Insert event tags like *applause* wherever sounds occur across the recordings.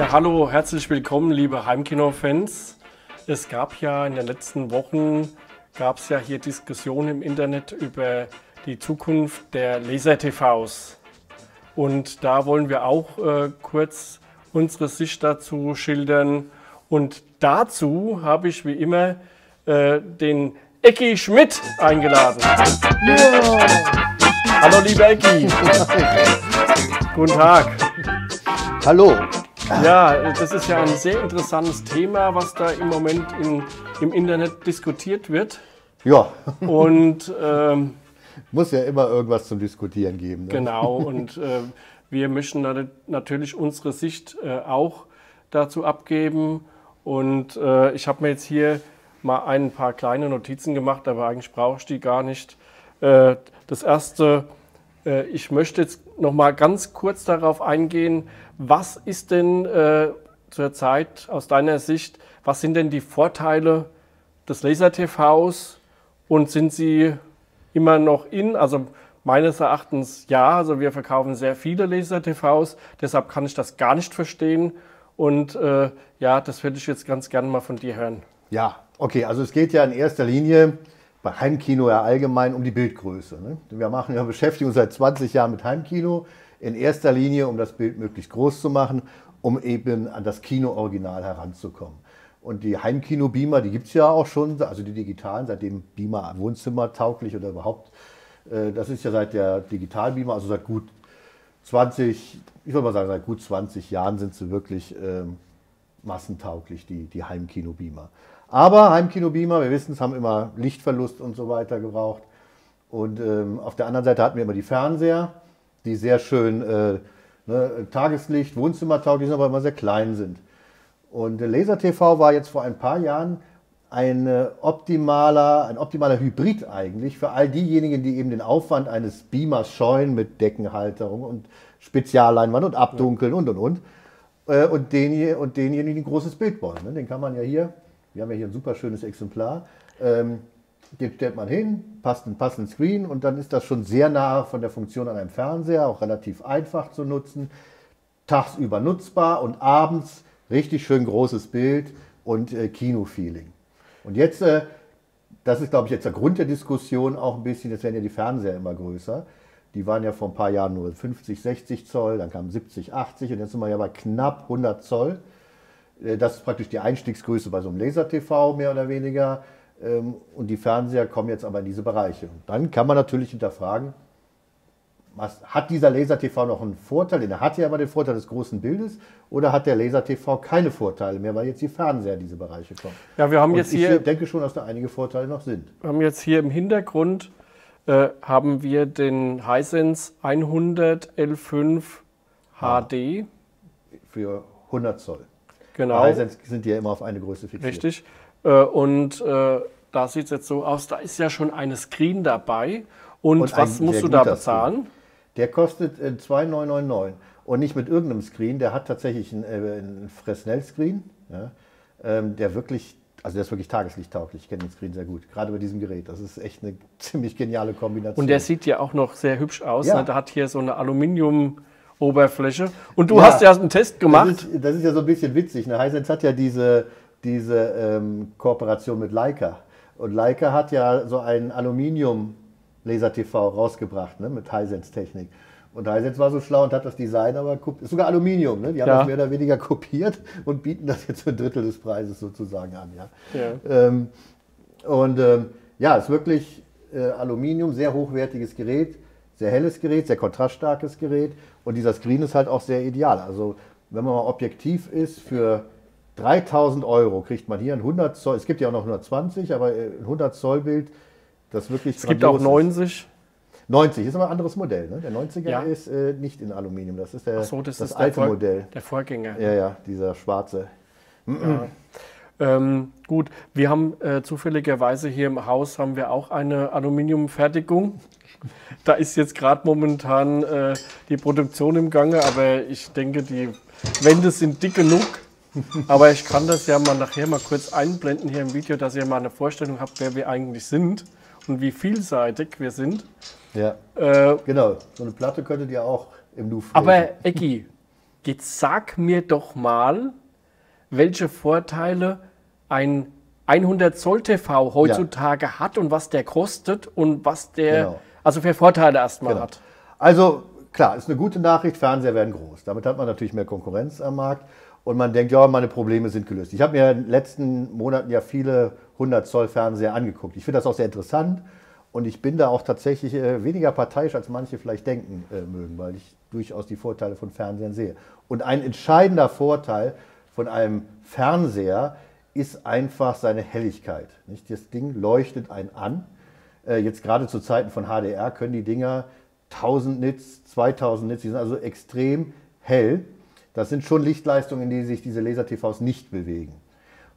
Ja, hallo, herzlich willkommen, liebe Heimkino-Fans. Es gab ja in den letzten Wochen, gab es ja hier Diskussionen im Internet über die Zukunft der Laser-TVs. Und da wollen wir auch äh, kurz unsere Sicht dazu schildern. Und dazu habe ich wie immer äh, den Ecki Schmidt eingeladen. Ja. Hallo, liebe Ecki. *laughs* Guten Tag. Hallo. Ja, das ist ja ein sehr interessantes Thema, was da im Moment in, im Internet diskutiert wird. Ja, Und *laughs* ähm, muss ja immer irgendwas zum Diskutieren geben. Ne? genau, *laughs* und äh, wir möchten nat- natürlich unsere Sicht äh, auch dazu abgeben. Und äh, ich habe mir jetzt hier mal ein paar kleine Notizen gemacht, aber eigentlich brauche ich die gar nicht. Äh, das erste, äh, ich möchte jetzt noch mal ganz kurz darauf eingehen, was ist denn äh, zurzeit aus deiner Sicht, was sind denn die Vorteile des Laser-TVs und sind sie immer noch in? Also meines Erachtens ja, also wir verkaufen sehr viele Laser-TVs, deshalb kann ich das gar nicht verstehen und äh, ja, das würde ich jetzt ganz gerne mal von dir hören. Ja, okay, also es geht ja in erster Linie bei Heimkino ja allgemein um die Bildgröße. Ne? Wir machen ja beschäftigen uns seit 20 Jahren mit Heimkino, in erster Linie, um das Bild möglichst groß zu machen, um eben an das Kino-Original heranzukommen. Und die Heimkino-Beamer, die gibt es ja auch schon, also die digitalen, seitdem Beamer wohnzimmertauglich oder überhaupt, äh, das ist ja seit der Digital-Beamer, also seit gut 20, ich würde mal sagen, seit gut 20 Jahren sind sie wirklich ähm, massentauglich, die, die Heimkino-Beamer. Aber Heimkino-Beamer, wir wissen es, haben immer Lichtverlust und so weiter gebraucht. Und ähm, auf der anderen Seite hatten wir immer die Fernseher, die sehr schön äh, ne, Tageslicht, Wohnzimmertauglich sind, aber immer sehr klein sind. Und der Laser-TV war jetzt vor ein paar Jahren ein äh, optimaler, ein optimaler Hybrid eigentlich für all diejenigen, die eben den Aufwand eines Beamers scheuen mit Deckenhalterung und Spezialleinwand und Abdunkeln und und und. Äh, und, den, und denjenigen, die ein großes Bild wollen. Ne? Den kann man ja hier, wir haben ja hier ein super schönes Exemplar, ähm, den stellt man hin, passt einen passenden Screen und dann ist das schon sehr nah von der Funktion an einem Fernseher, auch relativ einfach zu nutzen, tagsüber nutzbar und abends richtig schön großes Bild und äh, Kino-Feeling. Und jetzt, äh, das ist glaube ich jetzt der Grund der Diskussion auch ein bisschen, jetzt werden ja die Fernseher immer größer. Die waren ja vor ein paar Jahren nur 50, 60 Zoll, dann kamen 70, 80 und jetzt sind wir ja bei knapp 100 Zoll. Äh, Das ist praktisch die Einstiegsgröße bei so einem Laser-TV mehr oder weniger. Ähm, Und die Fernseher kommen jetzt aber in diese Bereiche. Und dann kann man natürlich hinterfragen, was, hat dieser Laser-TV noch einen Vorteil? Er hat ja aber den Vorteil des großen Bildes. Oder hat der Laser-TV keine Vorteile mehr, weil jetzt die Fernseher in diese Bereiche kommen? Ja, wir haben Und jetzt ich hier denke schon, dass da einige Vorteile noch sind. Wir haben jetzt hier im Hintergrund äh, haben wir den Hisense 100L5 HD. Für 100 Zoll. Genau, Hisense sind ja immer auf eine Größe fixiert. richtig. Äh, und äh, da sieht es jetzt so aus, da ist ja schon eine Screen dabei. Und, Und was musst du da bezahlen? Der kostet äh, 2,999 und nicht mit irgendeinem Screen. Der hat tatsächlich einen, äh, einen Fresnel-Screen, ja, ähm, der wirklich, also der ist wirklich tageslichttauglich. Ich kenne den Screen sehr gut, gerade bei diesem Gerät. Das ist echt eine *laughs* ziemlich geniale Kombination. Und der sieht ja auch noch sehr hübsch aus. Ja. Ne? Der hat hier so eine Aluminium-Oberfläche. Und du Ja. hast ja einen Test gemacht. Das ist, das ist ja so ein bisschen witzig. Ne? Hisense hat ja diese, diese ähm, Kooperation mit Leica. Und Leica hat ja so einen Aluminium-Laser-TV rausgebracht ne? mit Hisense-Technik. Und Hisense war so schlau und hat das Design aber kopiert. Ist sogar Aluminium. Ne? Die haben Ja. das mehr oder weniger kopiert *laughs* und bieten das jetzt für ein Drittel des Preises sozusagen an. Ja? Ja. Ähm, und ähm, ja, ist wirklich äh, Aluminium, sehr hochwertiges Gerät, sehr helles Gerät, sehr kontraststarkes Gerät. Und dieser Screen ist halt auch sehr ideal. Also wenn man mal objektiv ist, für 3000 Euro kriegt man hier ein 100 Zoll, es gibt ja auch noch 120, aber äh, ein 100 Zoll Bild, das wirklich Es gibt auch grandios ist. 90. 90 ist aber ein anderes Modell. Ne? Der 90er Ja. ist äh, nicht in Aluminium, das ist der, so, das, das ist der, alte Vor Modell. der Vorgänger. Ja, ja, dieser schwarze. Ähm, gut, wir haben äh, zufälligerweise hier im Haus haben wir auch eine Aluminiumfertigung. *laughs* Da ist jetzt gerade momentan äh, die Produktion im Gange, aber ich denke, die Wände sind dick genug. Aber ich kann das ja mal nachher mal kurz einblenden hier im Video, dass ihr mal eine Vorstellung habt, wer wir eigentlich sind und wie vielseitig wir sind. Ja, Äh, genau. So eine Platte könntet ihr auch im Nu aber Ecki, Jetzt sag mir doch mal, welche Vorteile ein 100 Zoll TV heutzutage ja. hat und was der kostet und was der genau. also für Vorteile erstmal genau. hat. Also klar, ist eine gute Nachricht, Fernseher werden groß. Damit hat man natürlich mehr Konkurrenz am Markt und man denkt, ja, meine Probleme sind gelöst. Ich habe mir in den letzten Monaten ja viele 100 Zoll Fernseher angeguckt. Ich finde das auch sehr interessant und ich bin da auch tatsächlich äh, weniger parteiisch, als manche vielleicht denken äh, mögen, weil ich durchaus die Vorteile von Fernsehern sehe. Und ein entscheidender Vorteil von einem Fernseher ist einfach seine Helligkeit. Nicht? Das Ding leuchtet einen an. Äh, jetzt gerade zu Zeiten von HDR können die Dinger 1000 Nits, 2000 Nits, die sind also extrem hell. Das sind schon Lichtleistungen, in denen sich diese Laser-TVs nicht bewegen.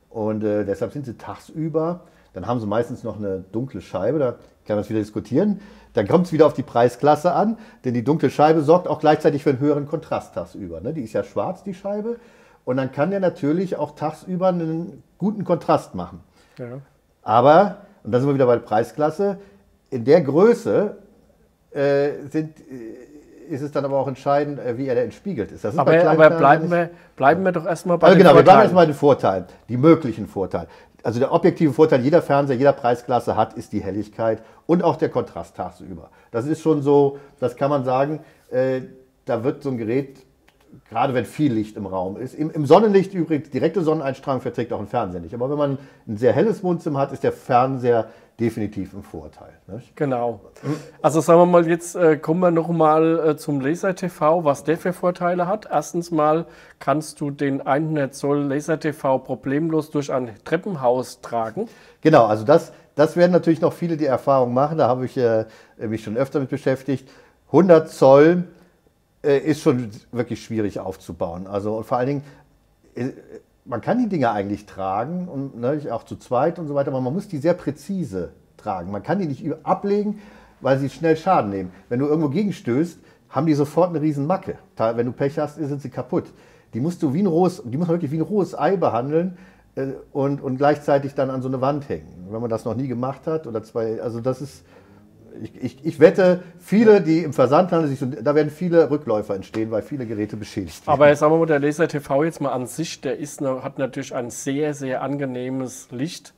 Und äh, deshalb sind sie tagsüber. Dann haben sie meistens noch eine dunkle Scheibe, da kann man es wieder diskutieren. Dann kommt es wieder auf die Preisklasse an, denn die dunkle Scheibe sorgt auch gleichzeitig für einen höheren Kontrast tagsüber. Ne? Die ist ja schwarz, die Scheibe. Und dann kann der natürlich auch tagsüber einen guten Kontrast machen. Ja. Aber, und da sind wir wieder bei der Preisklasse, in der Größe äh, sind, äh, ist es dann aber auch entscheidend, äh, wie er da entspiegelt ist. ist aber, aber bleiben, wir, bleiben wir doch erstmal bei also den genau, Vorteilen. Genau, wir bleiben erstmal bei den Vorteilen, die möglichen Vorteile. Also der objektive Vorteil jeder Fernseher, jeder Preisklasse hat, ist die Helligkeit und auch der Kontrast tagsüber. Das ist schon so, das kann man sagen, äh, da wird so ein Gerät gerade wenn viel Licht im Raum ist. Im, Im, Sonnenlicht übrigens, direkte Sonneneinstrahlung verträgt auch ein Fernseher nicht. Aber wenn man ein sehr helles Wohnzimmer hat, ist der Fernseher definitiv ein Vorteil. Nicht? Genau. Also sagen wir mal, jetzt äh, kommen wir noch mal äh, zum Laser TV, was der für Vorteile hat. Erstens mal kannst du den 100 Zoll Laser TV problemlos durch ein Treppenhaus tragen. Genau, also das, das werden natürlich noch viele die Erfahrung machen. Da habe ich äh, mich schon öfter mit beschäftigt. 100 Zoll ist schon wirklich schwierig aufzubauen. Also vor allen Dingen, äh, man kann die Dinge eigentlich tragen und ne, auch zu zweit und so weiter, aber man muss die sehr präzise tragen. Man kann die nicht ablegen, weil sie schnell Schaden nehmen. Wenn du irgendwo gegenstößt, haben die sofort eine riesen Macke. Wenn du Pech hast, sind sie kaputt. Die musst du wie ein rohes, die muss man wirklich wie ein rohes Ei behandeln äh, und, und gleichzeitig dann an so eine Wand hängen. Wenn man das noch nie gemacht hat oder zwei, also das ist ich, ich, ich, wette, viele, die im Versandhandel sich, da werden viele Rückläufer entstehen, weil viele Geräte beschädigt werden. Aber sagen wir mal, der Laser TV jetzt mal an sich, der ist, hat natürlich ein sehr, sehr angenehmes Licht.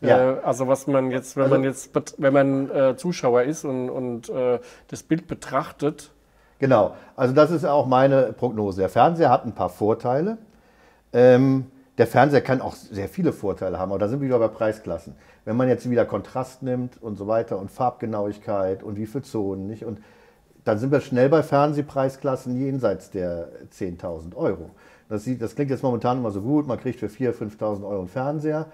Ja. Äh, also was man jetzt, wenn also, man jetzt, wenn man äh, Zuschauer ist und, und äh, das Bild betrachtet. Genau, also das ist auch meine Prognose. Der Fernseher hat ein paar Vorteile. Ähm, der Fernseher kann auch sehr viele Vorteile haben, aber da sind wir wieder bei Preisklassen. Wenn man jetzt wieder Kontrast nimmt und so weiter und Farbgenauigkeit und wie viele Zonen, nicht? Und dann sind wir schnell bei Fernsehpreisklassen jenseits der 10.000 Euro. Das, sieht, das klingt jetzt momentan immer so gut, man kriegt für 4.000, 5.000 Euro einen Fernseher.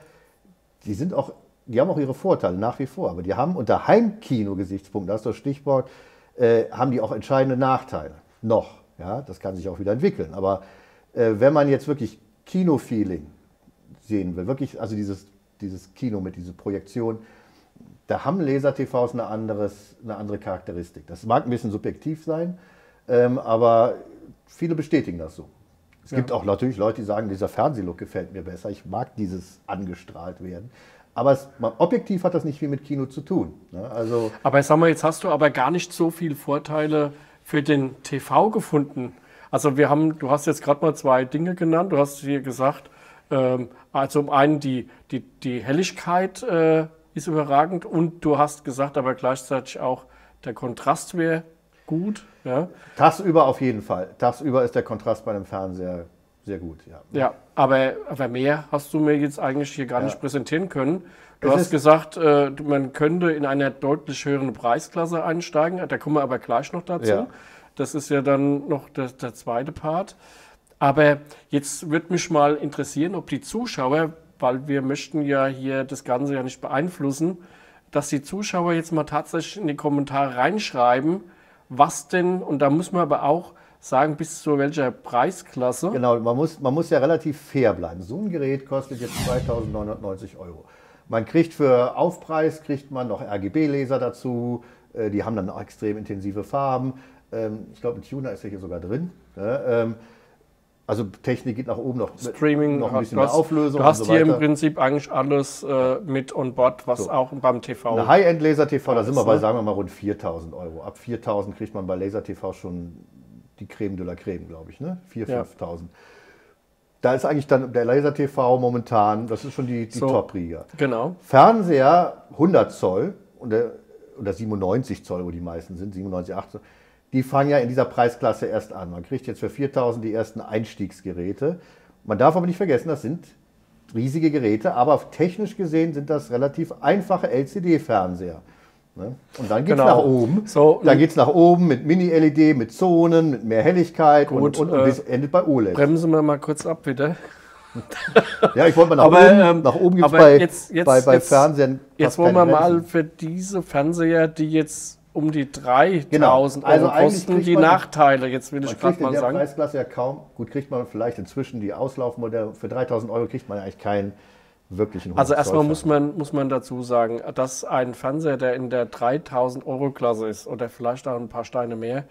Die, sind auch, die haben auch ihre Vorteile nach wie vor, aber die haben unter Heimkino-Gesichtspunkten, das ist das Stichwort, äh, haben die auch entscheidende Nachteile. Noch. Ja, das kann sich auch wieder entwickeln. Aber äh, wenn man jetzt wirklich Kino-Feeling sehen will, wirklich, also dieses, dieses Kino mit dieser Projektion, da haben Laser-TVs eine, anderes, eine andere Charakteristik. Das mag ein bisschen subjektiv sein, ähm, aber viele bestätigen das so. Es ja. gibt auch natürlich Leute, die sagen, dieser Fernsehlook gefällt mir besser. Ich mag dieses angestrahlt werden. Aber es, objektiv hat das nicht viel mit Kino zu tun. Ne? Also aber sag mal, jetzt hast du aber gar nicht so viele Vorteile für den TV gefunden. Also wir haben, du hast jetzt gerade mal zwei Dinge genannt. Du hast hier gesagt, ähm, also um einen die, die, die Helligkeit äh, ist überragend und du hast gesagt, aber gleichzeitig auch der Kontrast wäre gut. Ja. Tagsüber auf jeden Fall. Tagsüber ist der Kontrast bei einem Fernseher sehr gut. Ja, ja aber, aber mehr hast du mir jetzt eigentlich hier gar ja. nicht präsentieren können. Du es hast gesagt, äh, man könnte in einer deutlich höheren Preisklasse einsteigen. Da kommen wir aber gleich noch dazu. Ja. Das ist ja dann noch der, der zweite Part. Aber jetzt würde mich mal interessieren, ob die Zuschauer, weil wir möchten ja hier das Ganze ja nicht beeinflussen, dass die Zuschauer jetzt mal tatsächlich in die Kommentare reinschreiben, was denn, und da muss man aber auch sagen, bis zu welcher Preisklasse. Genau, man muss, man muss ja relativ fair bleiben. So ein Gerät kostet jetzt 2990 Euro. Man kriegt für Aufpreis, kriegt man noch RGB-Laser dazu, äh, die haben dann auch extrem intensive Farben. Ähm, ich glaube, ein Tuner ist ja hier sogar drin. Also Technik geht nach oben noch, Streaming, noch ein bisschen hast, mehr Auflösung. Du hast so hier im Prinzip eigentlich alles äh, mit on board, was so. auch beim TV. Eine High-End Laser TV, da sind wir bei, sagen wir mal, rund 4000 Euro. Ab 4000 kriegt man bei Laser TV schon die Creme de la Creme, glaube ich, ne? 4.000, Ja. 5.000. Da ist eigentlich dann der Laser TV momentan, das ist schon die, die So. Top-Riga. Genau. Fernseher 100 Zoll oder, oder 97 Zoll, wo die meisten sind, 97, 8 die fangen ja in dieser Preisklasse erst an. Man kriegt jetzt für 4000 die ersten Einstiegsgeräte. Man darf aber nicht vergessen, das sind riesige Geräte, aber technisch gesehen sind das relativ einfache LCD-Fernseher. Ne? Und dann geht es Genau. nach oben. So, dann geht es nach oben mit Mini-LED, mit Zonen, mit mehr Helligkeit Gut, und, und, und äh, endet bei OLED. Bremsen wir mal kurz ab, bitte. *laughs* Ja, ich wollte mal nach Aber, oben. ähm, nach oben gibt es bei, jetzt- jetzt- bei, bei jetzt- Fernsehen Jetzt wollen wir mal für diese Fernseher, die jetzt um die 3000 Genau. Euro Also eigentlich kosten, die Nachteile, jetzt will ich gerade mal der sagen. Preisklasse ja kaum, gut kriegt man vielleicht inzwischen die Auslaufmodelle, für 3000 Euro kriegt man ja eigentlich keinen wirklichen Also 100 erstmal muss man, muss man dazu sagen, dass ein Fernseher, der in der 3000 Euro Klasse ist oder vielleicht auch ein paar Steine mehr,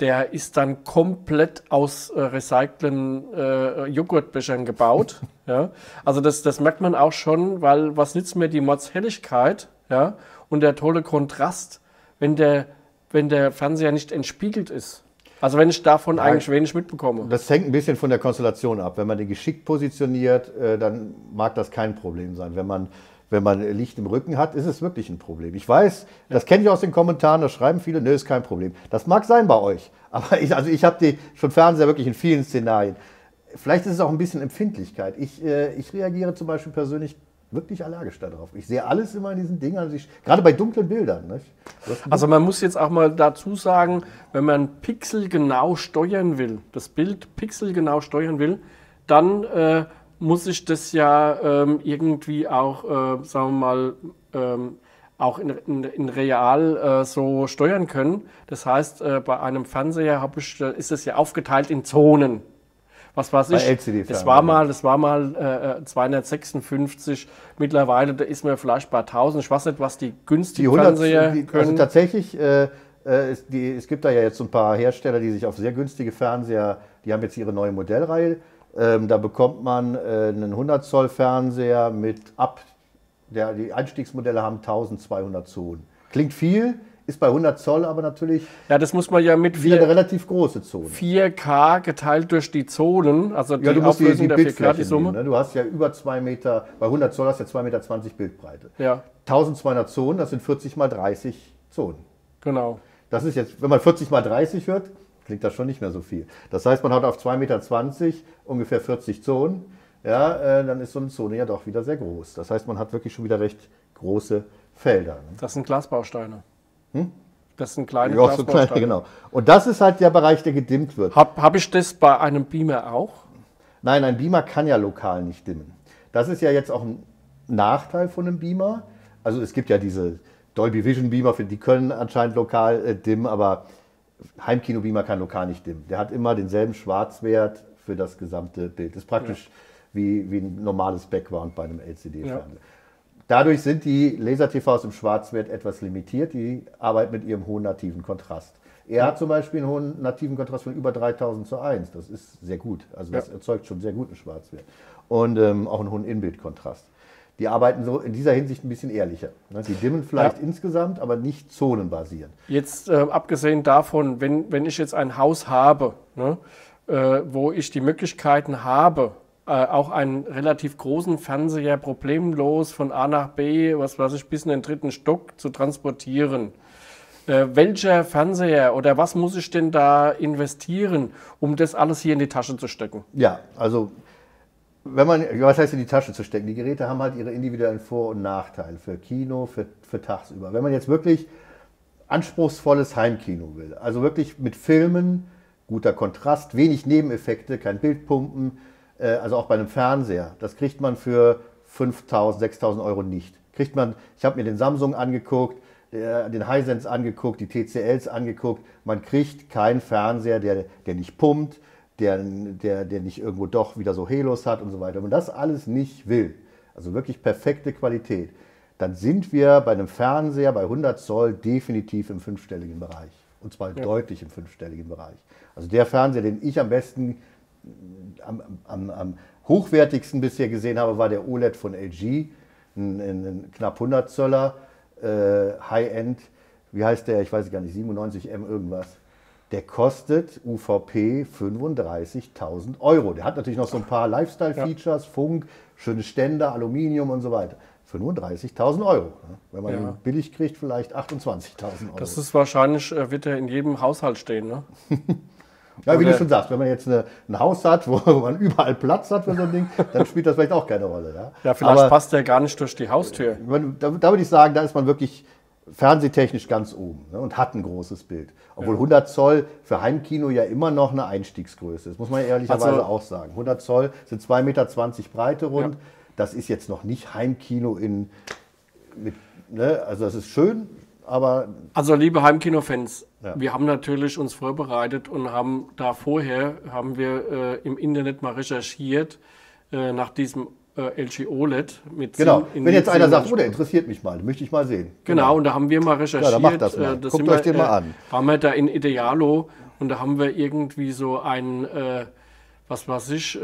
der ist dann komplett aus äh, recycelten äh, Joghurtbechern gebaut. *laughs* ja? Also das, das merkt man auch schon, weil was nützt mir die Mordshelligkeit ja? und der tolle Kontrast, wenn der, wenn der Fernseher nicht entspiegelt ist. Also wenn ich davon eigentlich wenig mitbekomme. Das hängt ein bisschen von der Konstellation ab. Wenn man den geschickt positioniert, äh, dann mag das kein Problem sein. Wenn man, wenn man Licht im Rücken hat, ist es wirklich ein Problem. Ich weiß, das kenne ich aus den Kommentaren, da schreiben viele, nö, ist kein Problem. Das mag sein bei euch. *laughs* Aber ich, also ich habe die schon Fernseher wirklich in vielen Szenarien. Vielleicht ist es auch ein bisschen Empfindlichkeit. Ich, äh, ich reagiere zum Beispiel persönlich wirklich allergisch darauf. Ich sehe alles immer in diesen Dingen, also ich, gerade bei dunklen Bildern. Hast- Also man muss jetzt auch mal dazu sagen, wenn man pixelgenau steuern will, das Bild pixelgenau steuern will, dann äh, muss ich das ja ähm, irgendwie auch, äh, sagen wir mal, ähm, auch in, in, in real äh, so steuern können. Das heißt, äh, bei einem Fernseher ich, ist es ja aufgeteilt in Zonen. Was weiß ich? LCD-Fernsehern. das war mal, das war mal äh, äh, 256. Mittlerweile, da ist man vielleicht bei 1000. Ich weiß nicht, was die günstigen 100, Fernseher die, können. also tatsächlich, äh, äh, es, die, es gibt da ja jetzt ein paar Hersteller, die sich auf sehr günstige Fernseher, die haben jetzt ihre neue Modellreihe. Ähm, da bekommt man äh, einen 100 Zoll Fernseher mit ab, der, die Einstiegsmodelle haben 1200 Zonen. Klingt viel, ist bei 100 Zoll aber natürlich Ja, das muss man ja mit wieder eine 4, relativ große Zone. 4K geteilt durch die Zonen, also die Ja, du musst Auflösung die der 4K, die Bildfläche Summe. nehmen. Ne? Du hast ja über 2 Meter, bei 100 Zoll hast du ja 2,20 Meter Bildbreite. Ja, 1200 Zonen, das sind 40 mal 30 Zonen. genau. Das ist jetzt, wenn man 40 mal 30 hört, klingt das schon nicht mehr so viel. Das heißt, man hat auf 2,20 Meter ungefähr 40 Zonen. Ja, äh, dann ist so eine Zone ja doch wieder sehr groß. Das heißt, man hat wirklich schon wieder recht große Felder. Ne? Das sind Glasbausteine. Das sind kleine Ja, so kleine, genau. Und das ist halt der Bereich, der gedimmt wird. Habe hab ich das bei einem Beamer auch? Nein, ein Beamer kann ja lokal nicht dimmen. Das ist ja jetzt auch ein Nachteil von einem Beamer. Also es gibt ja diese Dolby Vision Beamer, die können anscheinend lokal äh, dimmen, aber Heimkino Beamer kann lokal nicht dimmen. Der hat immer denselben Schwarzwert für das gesamte Bild. Das ist praktisch wie, wie ein normales Background bei einem LCD-Fernseher. Dadurch sind die Laser-TVs im Schwarzwert etwas limitiert. Die arbeiten mit ihrem hohen nativen Kontrast. Er hat zum Beispiel einen hohen nativen Kontrast von über 3000 zu 1. Das ist sehr gut. Also das Ja. erzeugt schon sehr guten Schwarzwert. Und ähm, auch einen hohen Inbildkontrast. Die arbeiten so in dieser Hinsicht ein bisschen ehrlicher. ne? Die dimmen vielleicht Ja. insgesamt, aber nicht zonenbasierend. Jetzt äh, abgesehen davon, wenn, wenn ich jetzt ein Haus habe, ne, äh, wo ich die Möglichkeiten habe, auch einen relativ großen Fernseher problemlos von A nach B, was weiß ich, bis in den dritten Stock zu transportieren. Äh, welcher Fernseher oder was muss ich denn da investieren, um das alles hier in die Tasche zu stecken? Ja, also wenn man, was heißt in die Tasche zu stecken? Die Geräte haben halt ihre individuellen Vor- und Nachteile für Kino, für, für tagsüber. Wenn man jetzt wirklich anspruchsvolles Heimkino will, also wirklich mit Filmen, guter Kontrast, wenig Nebeneffekte, kein Bildpumpen, äh, also auch bei einem Fernseher, das kriegt man für 5.000, 6.000 Euro nicht. Kriegt man, ich habe mir den Samsung angeguckt, der, den Hisense angeguckt, die TCLs angeguckt, man kriegt keinen Fernseher, der, der nicht pumpt, der, der, der nicht irgendwo doch wieder so Helos hat und so weiter. Wenn man das alles nicht will, also wirklich perfekte Qualität, dann sind wir bei einem Fernseher bei 100 Zoll definitiv im fünfstelligen Bereich. Und zwar deutlich im fünfstelligen Bereich. Also der Fernseher, den ich am besten, am, am, am hochwertigsten bisher gesehen habe, war der OLED von LG, ein, ein, knapp 100 Zöller, äh, High-End, wie heißt der, ich weiß gar nicht, 97M irgendwas. der kostet UVP 35.000 Euro. Der hat natürlich noch so ein paar Lifestyle-Features, Funk, schöne Ständer, Aluminium und so weiter. 35.000 Euro. ne? Wenn man Ja. ihn billig kriegt, vielleicht 28.000 Euro. Das ist wahrscheinlich, äh, wird er in jedem Haushalt stehen. Ne? *laughs* ja, wie du schon sagst, wenn man jetzt eine, ein Haus hat, *laughs* wo man überall Platz hat für so ein Ding, dann spielt das vielleicht auch keine Rolle. Ja, Ja, vielleicht Aber passt der gar nicht durch die Haustür. man, da, da würde ich sagen, da ist man wirklich fernsehtechnisch ganz oben ne, und hat ein großes Bild. Obwohl 100 Zoll für Heimkino ja immer noch eine Einstiegsgröße ist, muss man ehrlicherweise Also- auch sagen. 100 Zoll sind 2,20 Meter Breite rund. Das ist jetzt noch nicht Heimkino in, mit, ne, also das ist schön, aber Also liebe Heimkino-Fans, Ja. wir haben natürlich uns vorbereitet und haben da vorher, haben wir äh, im Internet mal recherchiert äh, nach diesem äh, LG OLED mit genau. Sinn- in Wenn jetzt einer sagt, 97 oh, der interessiert mich mal, möchte ich mal sehen. Genau, und da haben wir mal recherchiert. Ja, macht das mal. äh, da Guckt sind euch wir, den mal äh, an. Waren wir da in Idealo und da haben wir irgendwie so ein, äh, was weiß ich,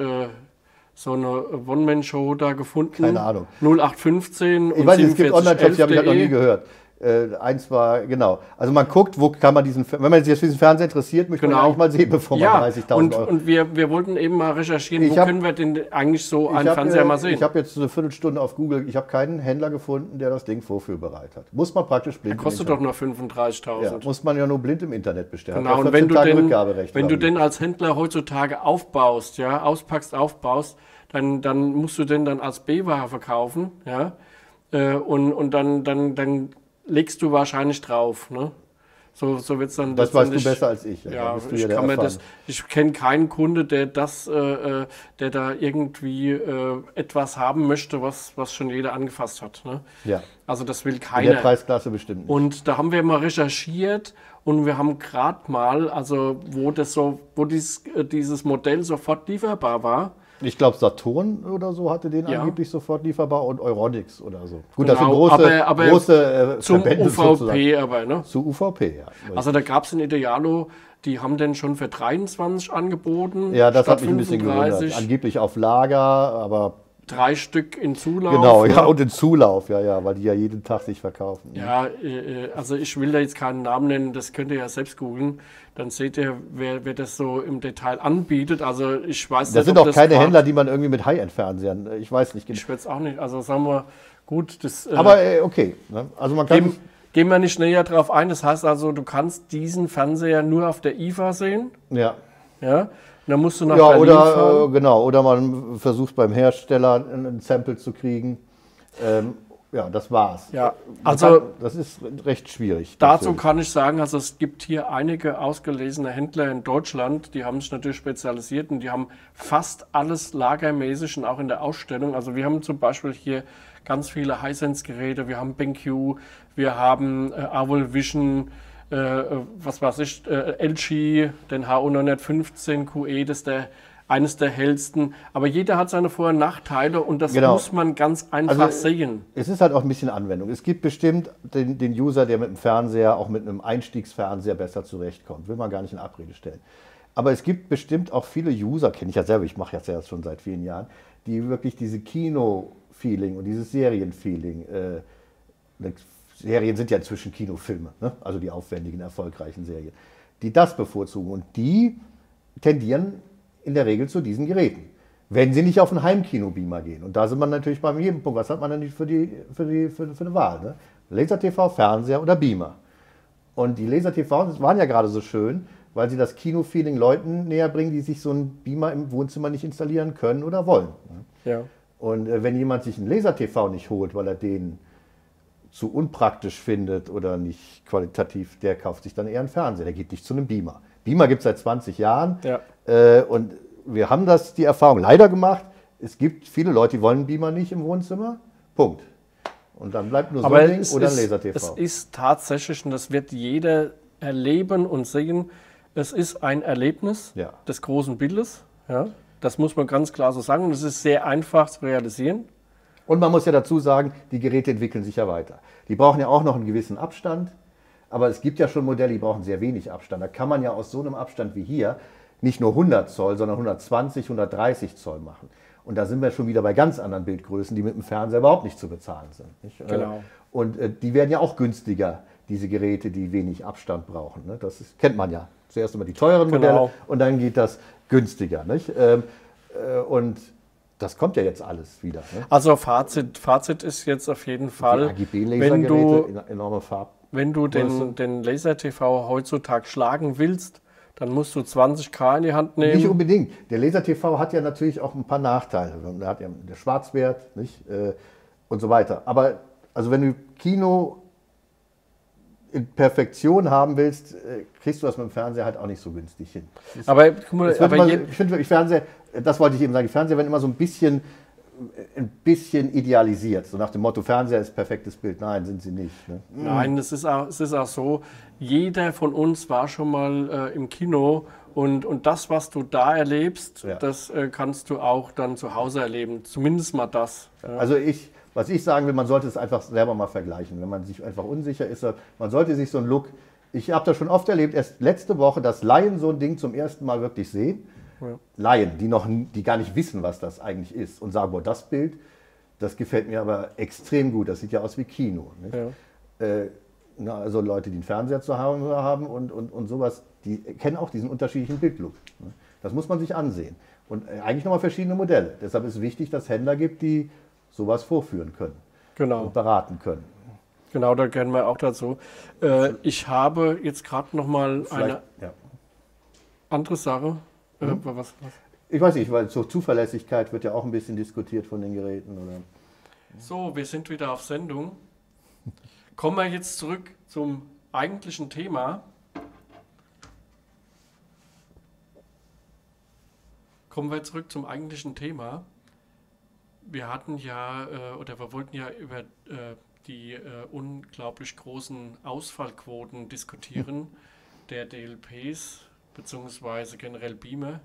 so eine One-Man-Show da gefunden. Keine Ahnung. 0815 Ich weiß nicht, es gibt 4711.de. Online-Shops, die habe ich halt noch nie gehört. Äh, eins war, genau. Also man guckt, wo kann man diesen, wenn man sich jetzt für diesen Fernseher interessiert, möchte man Genau. eigentlich mal sehen, bevor Ja, man 30.000 und, Euro. und wir, wir wollten eben mal recherchieren, Ich wo hab- können wir denn eigentlich so einen hab, Fernseher äh, mal sehen? Ich habe jetzt eine Viertelstunde auf Google, ich habe keinen Händler gefunden, der das Ding vorführbereit hat. Muss man praktisch blind Kostet im doch nur 35.000. Internet. Ja, muss man ja nur blind im Internet bestellen. Genau, und 14 wenn du, Tage denn, wenn du denn als Händler heutzutage aufbaust, ja, auspackst, aufbaust, dann, dann musst du den dann als B-Ware verkaufen, ja, äh, und, und dann, dann, dann legst du wahrscheinlich drauf, ne? So, so wird's dann Das weißt du besser als ich. Ja, du ich der kann mir das, ich kenne keinen Kunde, der das, äh, äh, der da irgendwie äh, etwas haben möchte, was, was schon jeder angefasst hat. Ne? Ja, Also das will in der keiner. Preisklasse bestimmt nicht. Und da haben wir mal recherchiert und wir haben gerade mal, also wo das so, wo dies, äh, dieses Modell sofort lieferbar war. Ich glaube, Saturn oder so hatte den Ja. angeblich sofort lieferbar und Euronics oder so. Gut, das sind Genau, große, aber- aber große äh, Zum Verbände sozusagen. UVP aber, ne? Zu UVP, ja. Also da gab es in Idealo, die haben den schon für 23 angeboten. ja, das hat mich ein bisschen gewundert. 35, Angeblich auf Lager, aber Drei Stück in Zulauf. genau, ne? ja, und in Zulauf, ja, ja, weil die ja jeden Tag sich verkaufen. Ja, äh, also ich will da jetzt keinen Namen nennen, das könnt ihr ja selbst googeln. Dann seht ihr, wer, wer das so im Detail anbietet. Also ich weiß Das sind ob auch keine Händler, die man irgendwie mit High-End-Fernsehern, äh, ich weiß nicht genau. Ich will es auch nicht. Also sagen wir, gut, das äh, Aber äh, okay, ne? also man kann, gehen, gehen wir nicht näher drauf ein. Das heißt also, du kannst diesen Fernseher nur auf der IFA sehen. ja, Ja, und dann musst du nach ja Berlin oder, fahren. genau, oder man versucht beim Hersteller ein, ein Sample zu kriegen. Ähm, ja, das war's. Ja, also- kann, das ist recht schwierig. Dazu natürlich. kann ich sagen, also es gibt hier einige ausgelesene Händler in Deutschland, die haben sich natürlich spezialisiert und die haben fast alles lagermäßig und auch in der Ausstellung. Also wir haben zum Beispiel hier ganz viele Hisense-Geräte, wir haben BenQ, wir haben äh, Avol Vision, äh, äh, was weiß ich, äh, LG, den HU915 QE, das ist der eines der hellsten. Aber jeder hat seine Vor- und Nachteile und das Genau. muss man ganz einfach Also, sehen. Es ist halt auch ein bisschen Anwendung. Es gibt bestimmt den, den User, der mit dem Fernseher, auch mit einem Einstiegsfernseher besser zurechtkommt. Will man gar nicht in Abrede stellen. Aber es gibt bestimmt auch viele User, kenne ich ja selber, ich mache das ja schon seit vielen Jahren, die wirklich diese Kino-Feeling und dieses Serien-Feeling, äh, Serien sind ja inzwischen Kinofilme, ne? also die aufwendigen, erfolgreichen Serien, die das bevorzugen. Und die tendieren in der Regel zu diesen Geräten. Wenn sie nicht auf einen Heimkino-Beamer gehen. Und da sind wir natürlich beim jedem Punkt. Was hat man denn nicht für, die, für, die, für, für eine Wahl? Ne? Laser-TV, Fernseher oder Beamer. Und die Laser-TVs waren ja gerade so schön, weil sie das Kino-Feeling Leuten näher bringen, die sich so einen Beamer im Wohnzimmer nicht installieren können oder wollen. ne? Ja. Und äh, wenn jemand sich einen Laser-TV nicht holt, weil er den zu unpraktisch findet oder nicht qualitativ, der kauft sich dann eher einen Fernseher. Der geht nicht zu einem Beamer. Beamer gibt es seit 20 Jahren. Ja. Äh, und wir haben das, die Erfahrung leider gemacht. Es gibt viele Leute, die wollen Beamer nicht im Wohnzimmer. Punkt. Und dann bleibt nur so Aber ein Ding oder ein Laser-TV. es ist tatsächlich, und das wird jeder erleben und sehen, es ist ein Erlebnis Ja. des großen Bildes. Ja? Das muss man ganz klar so sagen. Und es ist sehr einfach zu realisieren. Und man muss ja dazu sagen, die Geräte entwickeln sich ja weiter. Die brauchen ja auch noch einen gewissen Abstand. Aber es gibt ja schon Modelle, die brauchen sehr wenig Abstand. Da kann man ja aus so einem Abstand wie hier nicht nur 100 Zoll, sondern 120, 130 Zoll machen. Und da sind wir schon wieder bei ganz anderen Bildgrößen, die mit dem Fernseher überhaupt nicht zu bezahlen sind. Nicht? Genau. Äh, Und äh, die werden ja auch günstiger, diese Geräte, die wenig Abstand brauchen. Ne? Das ist, kennt man ja. Zuerst immer die teuren Modelle genau. und dann geht das günstiger. Nicht? Ähm, äh, und das kommt ja jetzt alles wieder. Ne? Also Fazit, Fazit ist jetzt auf jeden Fall, wenn du, enorme Farb wenn du den, den Laser-TV heutzutage schlagen willst, dann musst du 20k in die Hand nehmen. Nicht unbedingt. Der Laser-TV hat ja natürlich auch ein paar Nachteile. Der hat ja der Schwarzwert nicht? Äh, und so weiter. Aber also wenn du Kino in Perfektion haben willst, äh, kriegst du das mit dem Fernseher halt auch nicht so günstig hin. Das aber guck mal, aber immer, ich finde Fernseher, das wollte ich eben sagen, die Fernseher werden immer so ein bisschen ein bisschen idealisiert, so nach dem Motto, Fernseher ist perfektes Bild. Nein, sind sie nicht. Ne? Nein, es ist, auch, es ist auch so, jeder von uns war schon mal äh, im Kino und, und das, was du da erlebst, ja. das äh, kannst du auch dann zu Hause erleben. Zumindest mal das. Ja. Also ich, was ich sagen will, man sollte es einfach selber mal vergleichen. Wenn man sich einfach unsicher ist, man sollte sich so ein Look, ich habe das schon oft erlebt, erst letzte Woche, dass Laien so ein Ding zum ersten Mal wirklich sehen ja. Laien, die, noch, die gar nicht wissen, was das eigentlich ist und sagen, boah, das Bild, das gefällt mir aber extrem gut, das sieht ja aus wie Kino. Ja. Äh, na, also Leute, die einen Fernseher zu Hause haben und, und, und sowas, die kennen auch diesen unterschiedlichen Bildlook. Ne? Das muss man sich ansehen. Und äh, eigentlich nochmal verschiedene Modelle. Deshalb ist es wichtig, dass es Händler gibt, die sowas vorführen können genau. und beraten können. Genau, da kennen wir auch dazu. Äh, ich habe jetzt gerade nochmal eine ja. andere Sache Mhm. Was, was? Ich weiß nicht, weil zur Zuverlässigkeit wird ja auch ein bisschen diskutiert von den Geräten. Oder? So, wir sind wieder auf Sendung. Kommen wir jetzt zurück zum eigentlichen Thema. Kommen wir zurück zum eigentlichen Thema. Wir hatten ja, äh, oder wir wollten ja über äh, die äh, unglaublich großen Ausfallquoten diskutieren der DLPs beziehungsweise generell Beamer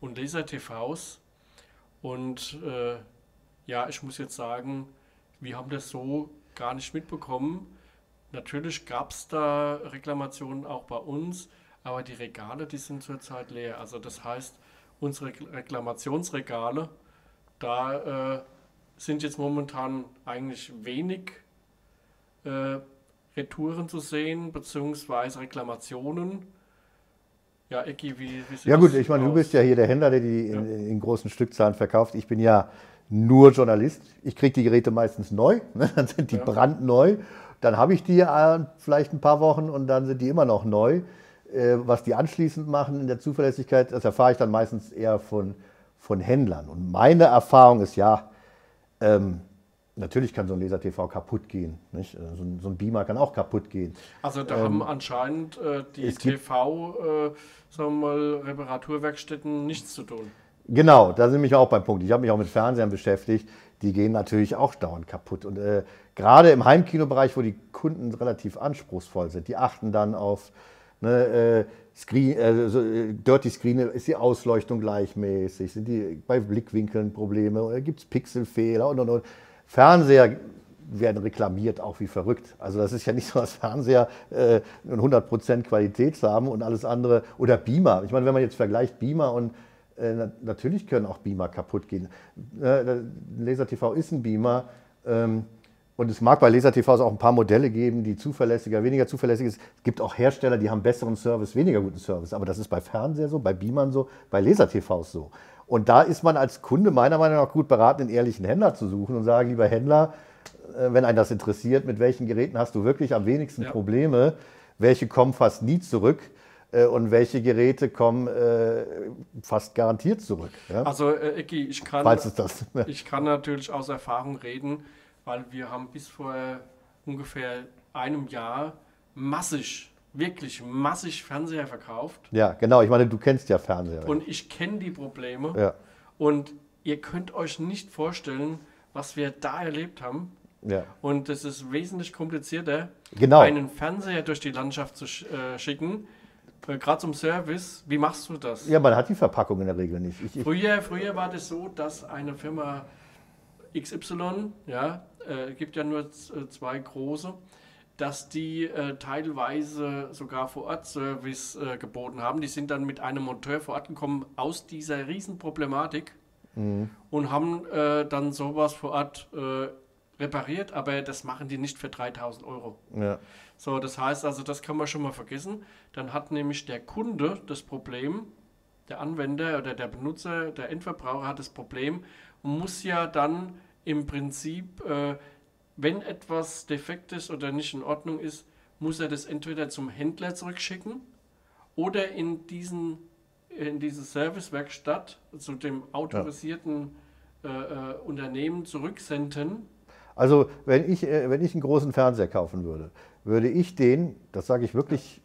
und Laser-TVs. Und äh, ja, ich muss jetzt sagen, wir haben das so gar nicht mitbekommen. Natürlich gab es da Reklamationen auch bei uns, aber die Regale, die sind zurzeit leer. Also das heißt, unsere Reklamationsregale, da äh, sind jetzt momentan eigentlich wenig äh, Retouren zu sehen, beziehungsweise Reklamationen. Ja, Ecki, wie, wie Ja gut, ich meine, du bist ja hier der Händler, der die ja. in, in, großen Stückzahlen verkauft. Ich bin ja nur Journalist. Ich kriege die Geräte meistens neu, *laughs* ne? dann sind die ja. brandneu. Dann habe ich die äh, vielleicht ein paar Wochen und dann sind die immer noch neu. Äh, was die anschließend machen in der Zuverlässigkeit, das erfahre ich dann meistens eher von, von Händlern. Und meine Erfahrung ist ja, ähm, Natürlich kann so ein Laser-TV kaputt gehen. Nicht? Äh, so, ein, so, ein, Beamer kann auch kaputt gehen. Also da ähm, haben anscheinend äh, die TV, äh, mal, Reparaturwerkstätten nichts zu tun. Genau, da sind mich auch beim Punkt. Ich habe mich auch mit Fernsehern beschäftigt. Die gehen natürlich auch dauernd kaputt. Und äh, gerade im Heimkinobereich, wo die Kunden relativ anspruchsvoll sind, die achten dann auf ne, äh, Screen, so, äh, Dirty Screen, ist die Ausleuchtung gleichmäßig, sind die bei Blickwinkeln Probleme, gibt es Pixelfehler und und und. Fernseher werden reklamiert, auch wie verrückt. Also das ist ja nicht so, dass Fernseher äh, 100% Qualität haben und alles andere. Oder Beamer. Ich meine, wenn man jetzt vergleicht Beamer und äh, natürlich können auch Beamer kaputt gehen. Äh, Laser TV ist ein Beamer. Ähm, und es mag bei Laser TVs auch ein paar Modelle geben, die zuverlässiger, weniger zuverlässig sind. Es gibt auch Hersteller, die haben besseren Service, weniger guten Service. Aber das ist bei Fernseher so, bei Beamern so, bei Laser TVs so. Und da ist man als Kunde meiner Meinung nach gut beraten, einen ehrlichen Händler zu suchen und sagen, lieber Händler, äh, wenn einen das interessiert, mit welchen Geräten hast du wirklich am wenigsten ja. Probleme, welche kommen fast nie zurück äh, und welche Geräte kommen äh, fast garantiert zurück. Ja? Also äh, Ecki, ich kann, Falls es das, ich kann natürlich aus Erfahrung reden, weil wir haben bis vor ungefähr einem Jahr massig wirklich massig Fernseher verkauft. Ja, genau. Ich meine, du kennst ja Fernseher. Und ich kenne die Probleme. Ja. Und ihr könnt euch nicht vorstellen, was wir da erlebt haben. Ja. Und es ist wesentlich komplizierter, genau. einen Fernseher durch die Landschaft zu äh, schicken. Äh, Gerade zum Service, wie machst du das? Ja, man hat die Verpackung in der Regel nicht. Ich, früher, früher war das so, dass eine Firma XY, ja, äh, gibt ja nur äh, zwei große, dass die äh, teilweise sogar vor Ort Service äh, geboten haben. Die sind dann mit einem Monteur vor Ort gekommen aus dieser Riesenproblematik mhm. und haben äh, dann sowas vor Ort äh, repariert, aber das machen die nicht für 3000 Euro. Ja. So, das heißt also, das kann man schon mal vergessen. Dann hat nämlich der Kunde das Problem, der Anwender oder der Benutzer, der Endverbraucher hat das Problem und muss ja dann im Prinzip, äh, wenn etwas defekt ist oder nicht in Ordnung ist, muss er das entweder zum Händler zurückschicken oder in diesen in diese Servicewerkstatt zu dem autorisierten ja. äh, äh, Unternehmen zurücksenden. Also wenn ich, äh, wenn ich einen großen Fernseher kaufen würde, würde ich den, das sage ich wirklich ja.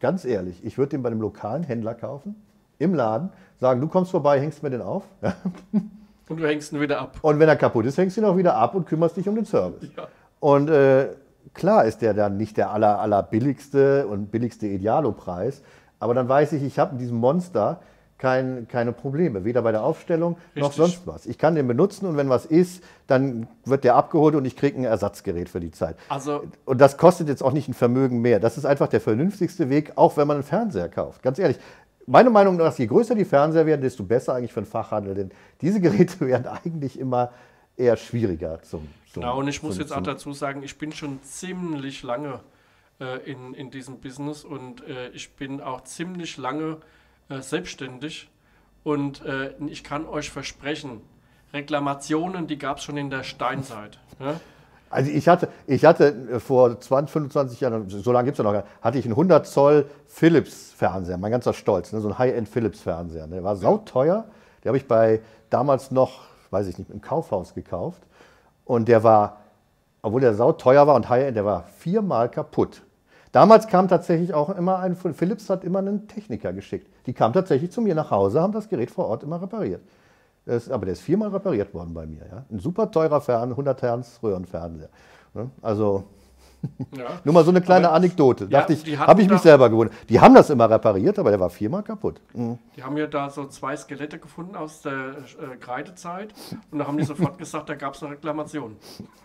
ganz ehrlich, ich würde den bei einem lokalen Händler kaufen, im Laden, sagen, du kommst vorbei, hängst mir den auf. *laughs* und du hängst ihn wieder ab. Und wenn er kaputt ist, hängst du ihn auch wieder ab und kümmerst dich um den Service. Ja. Und äh, klar ist der dann nicht der aller, aller billigste und billigste Idealo-Preis, aber dann weiß ich, ich habe in diesem Monster kein, keine Probleme, weder bei der Aufstellung Richtig. noch sonst was. Ich kann den benutzen und wenn was ist, dann wird der abgeholt und ich kriege ein Ersatzgerät für die Zeit. Also und das kostet jetzt auch nicht ein Vermögen mehr. Das ist einfach der vernünftigste Weg, auch wenn man einen Fernseher kauft. Ganz ehrlich, meine Meinung nach, je größer die Fernseher werden, desto besser eigentlich für den Fachhandel. Denn diese Geräte *laughs* werden eigentlich immer eher schwieriger zum. zum genau, und ich muss zum, jetzt auch dazu sagen, ich bin schon ziemlich lange äh, in, in diesem Business und äh, ich bin auch ziemlich lange äh, selbstständig und äh, ich kann euch versprechen, Reklamationen, die gab es schon in der Steinzeit. Ja? Also ich hatte, ich hatte äh, vor 20, 25 Jahren, so lange gibt es ja noch, hatte ich einen 100 Zoll Philips Fernseher, mein ganzer Stolz, ne, so ein High-End Philips Fernseher. Der war sauteuer, der habe ich bei damals noch, weiß ich nicht, im Kaufhaus gekauft und der war, obwohl der sauteuer war und High-End, der war viermal kaputt. Damals kam tatsächlich auch immer ein, Philips hat immer einen Techniker geschickt. Die kam tatsächlich zu mir nach Hause, haben das Gerät vor Ort immer repariert. Das, aber der ist viermal repariert worden bei mir. Ja? Ein super teurer Fern, 100 Hertz Röhrenfernseher. Ne? Also *laughs* ja. Nur mal so eine kleine aber, Anekdote. Ja, Dachte ich, habe ich mich selber gewundert. Die haben das immer repariert, aber der war viermal kaputt. Mhm. Die haben ja da so zwei Skelette gefunden aus der äh, Kreidezeit und da haben die sofort *laughs* gesagt, da gab es eine Reklamation.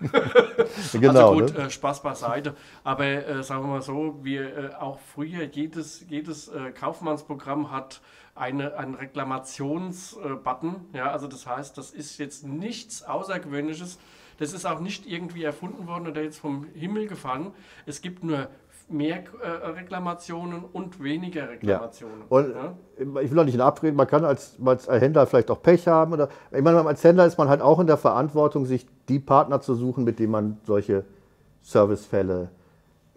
*laughs* genau. Also gut, ne? äh, Spaß beiseite. Aber äh, sagen wir mal so, wir äh, auch früher jedes, jedes äh, Kaufmannsprogramm hat eine, einen Reklamationsbutton. ja, also das heißt, das ist jetzt nichts Außergewöhnliches das ist auch nicht irgendwie erfunden worden oder jetzt vom Himmel gefallen. Es gibt nur mehr äh, Reklamationen und weniger Reklamationen. Ja. Und ja? ich will auch nicht in Abreden, man kann als, als Händler vielleicht auch Pech haben. Oder, ich meine, als Händler ist man halt auch in der Verantwortung, sich die Partner zu suchen, mit denen man solche Servicefälle,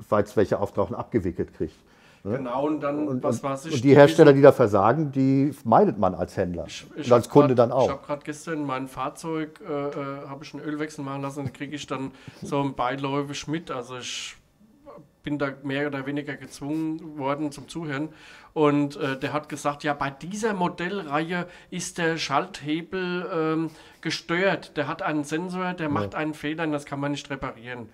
falls welche auftauchen, abgewickelt kriegt. Ne? Genau, und dann, und, was weiß ich. Und die Hersteller, die da versagen, die meidet man als Händler. Ich, ich und als Kunde grad, dann auch. Ich habe gerade gestern mein Fahrzeug, äh, äh habe ich einen Ölwechsel machen lassen, kriege ich dann so ein beiläufig mit. Also ich bin da mehr oder weniger gezwungen worden zum Zuhören. Und äh, der hat gesagt, ja, bei dieser Modellreihe ist der Schalthebel ähm, gestört. Der hat einen Sensor, der ja. macht einen Fehler und das kann man nicht reparieren.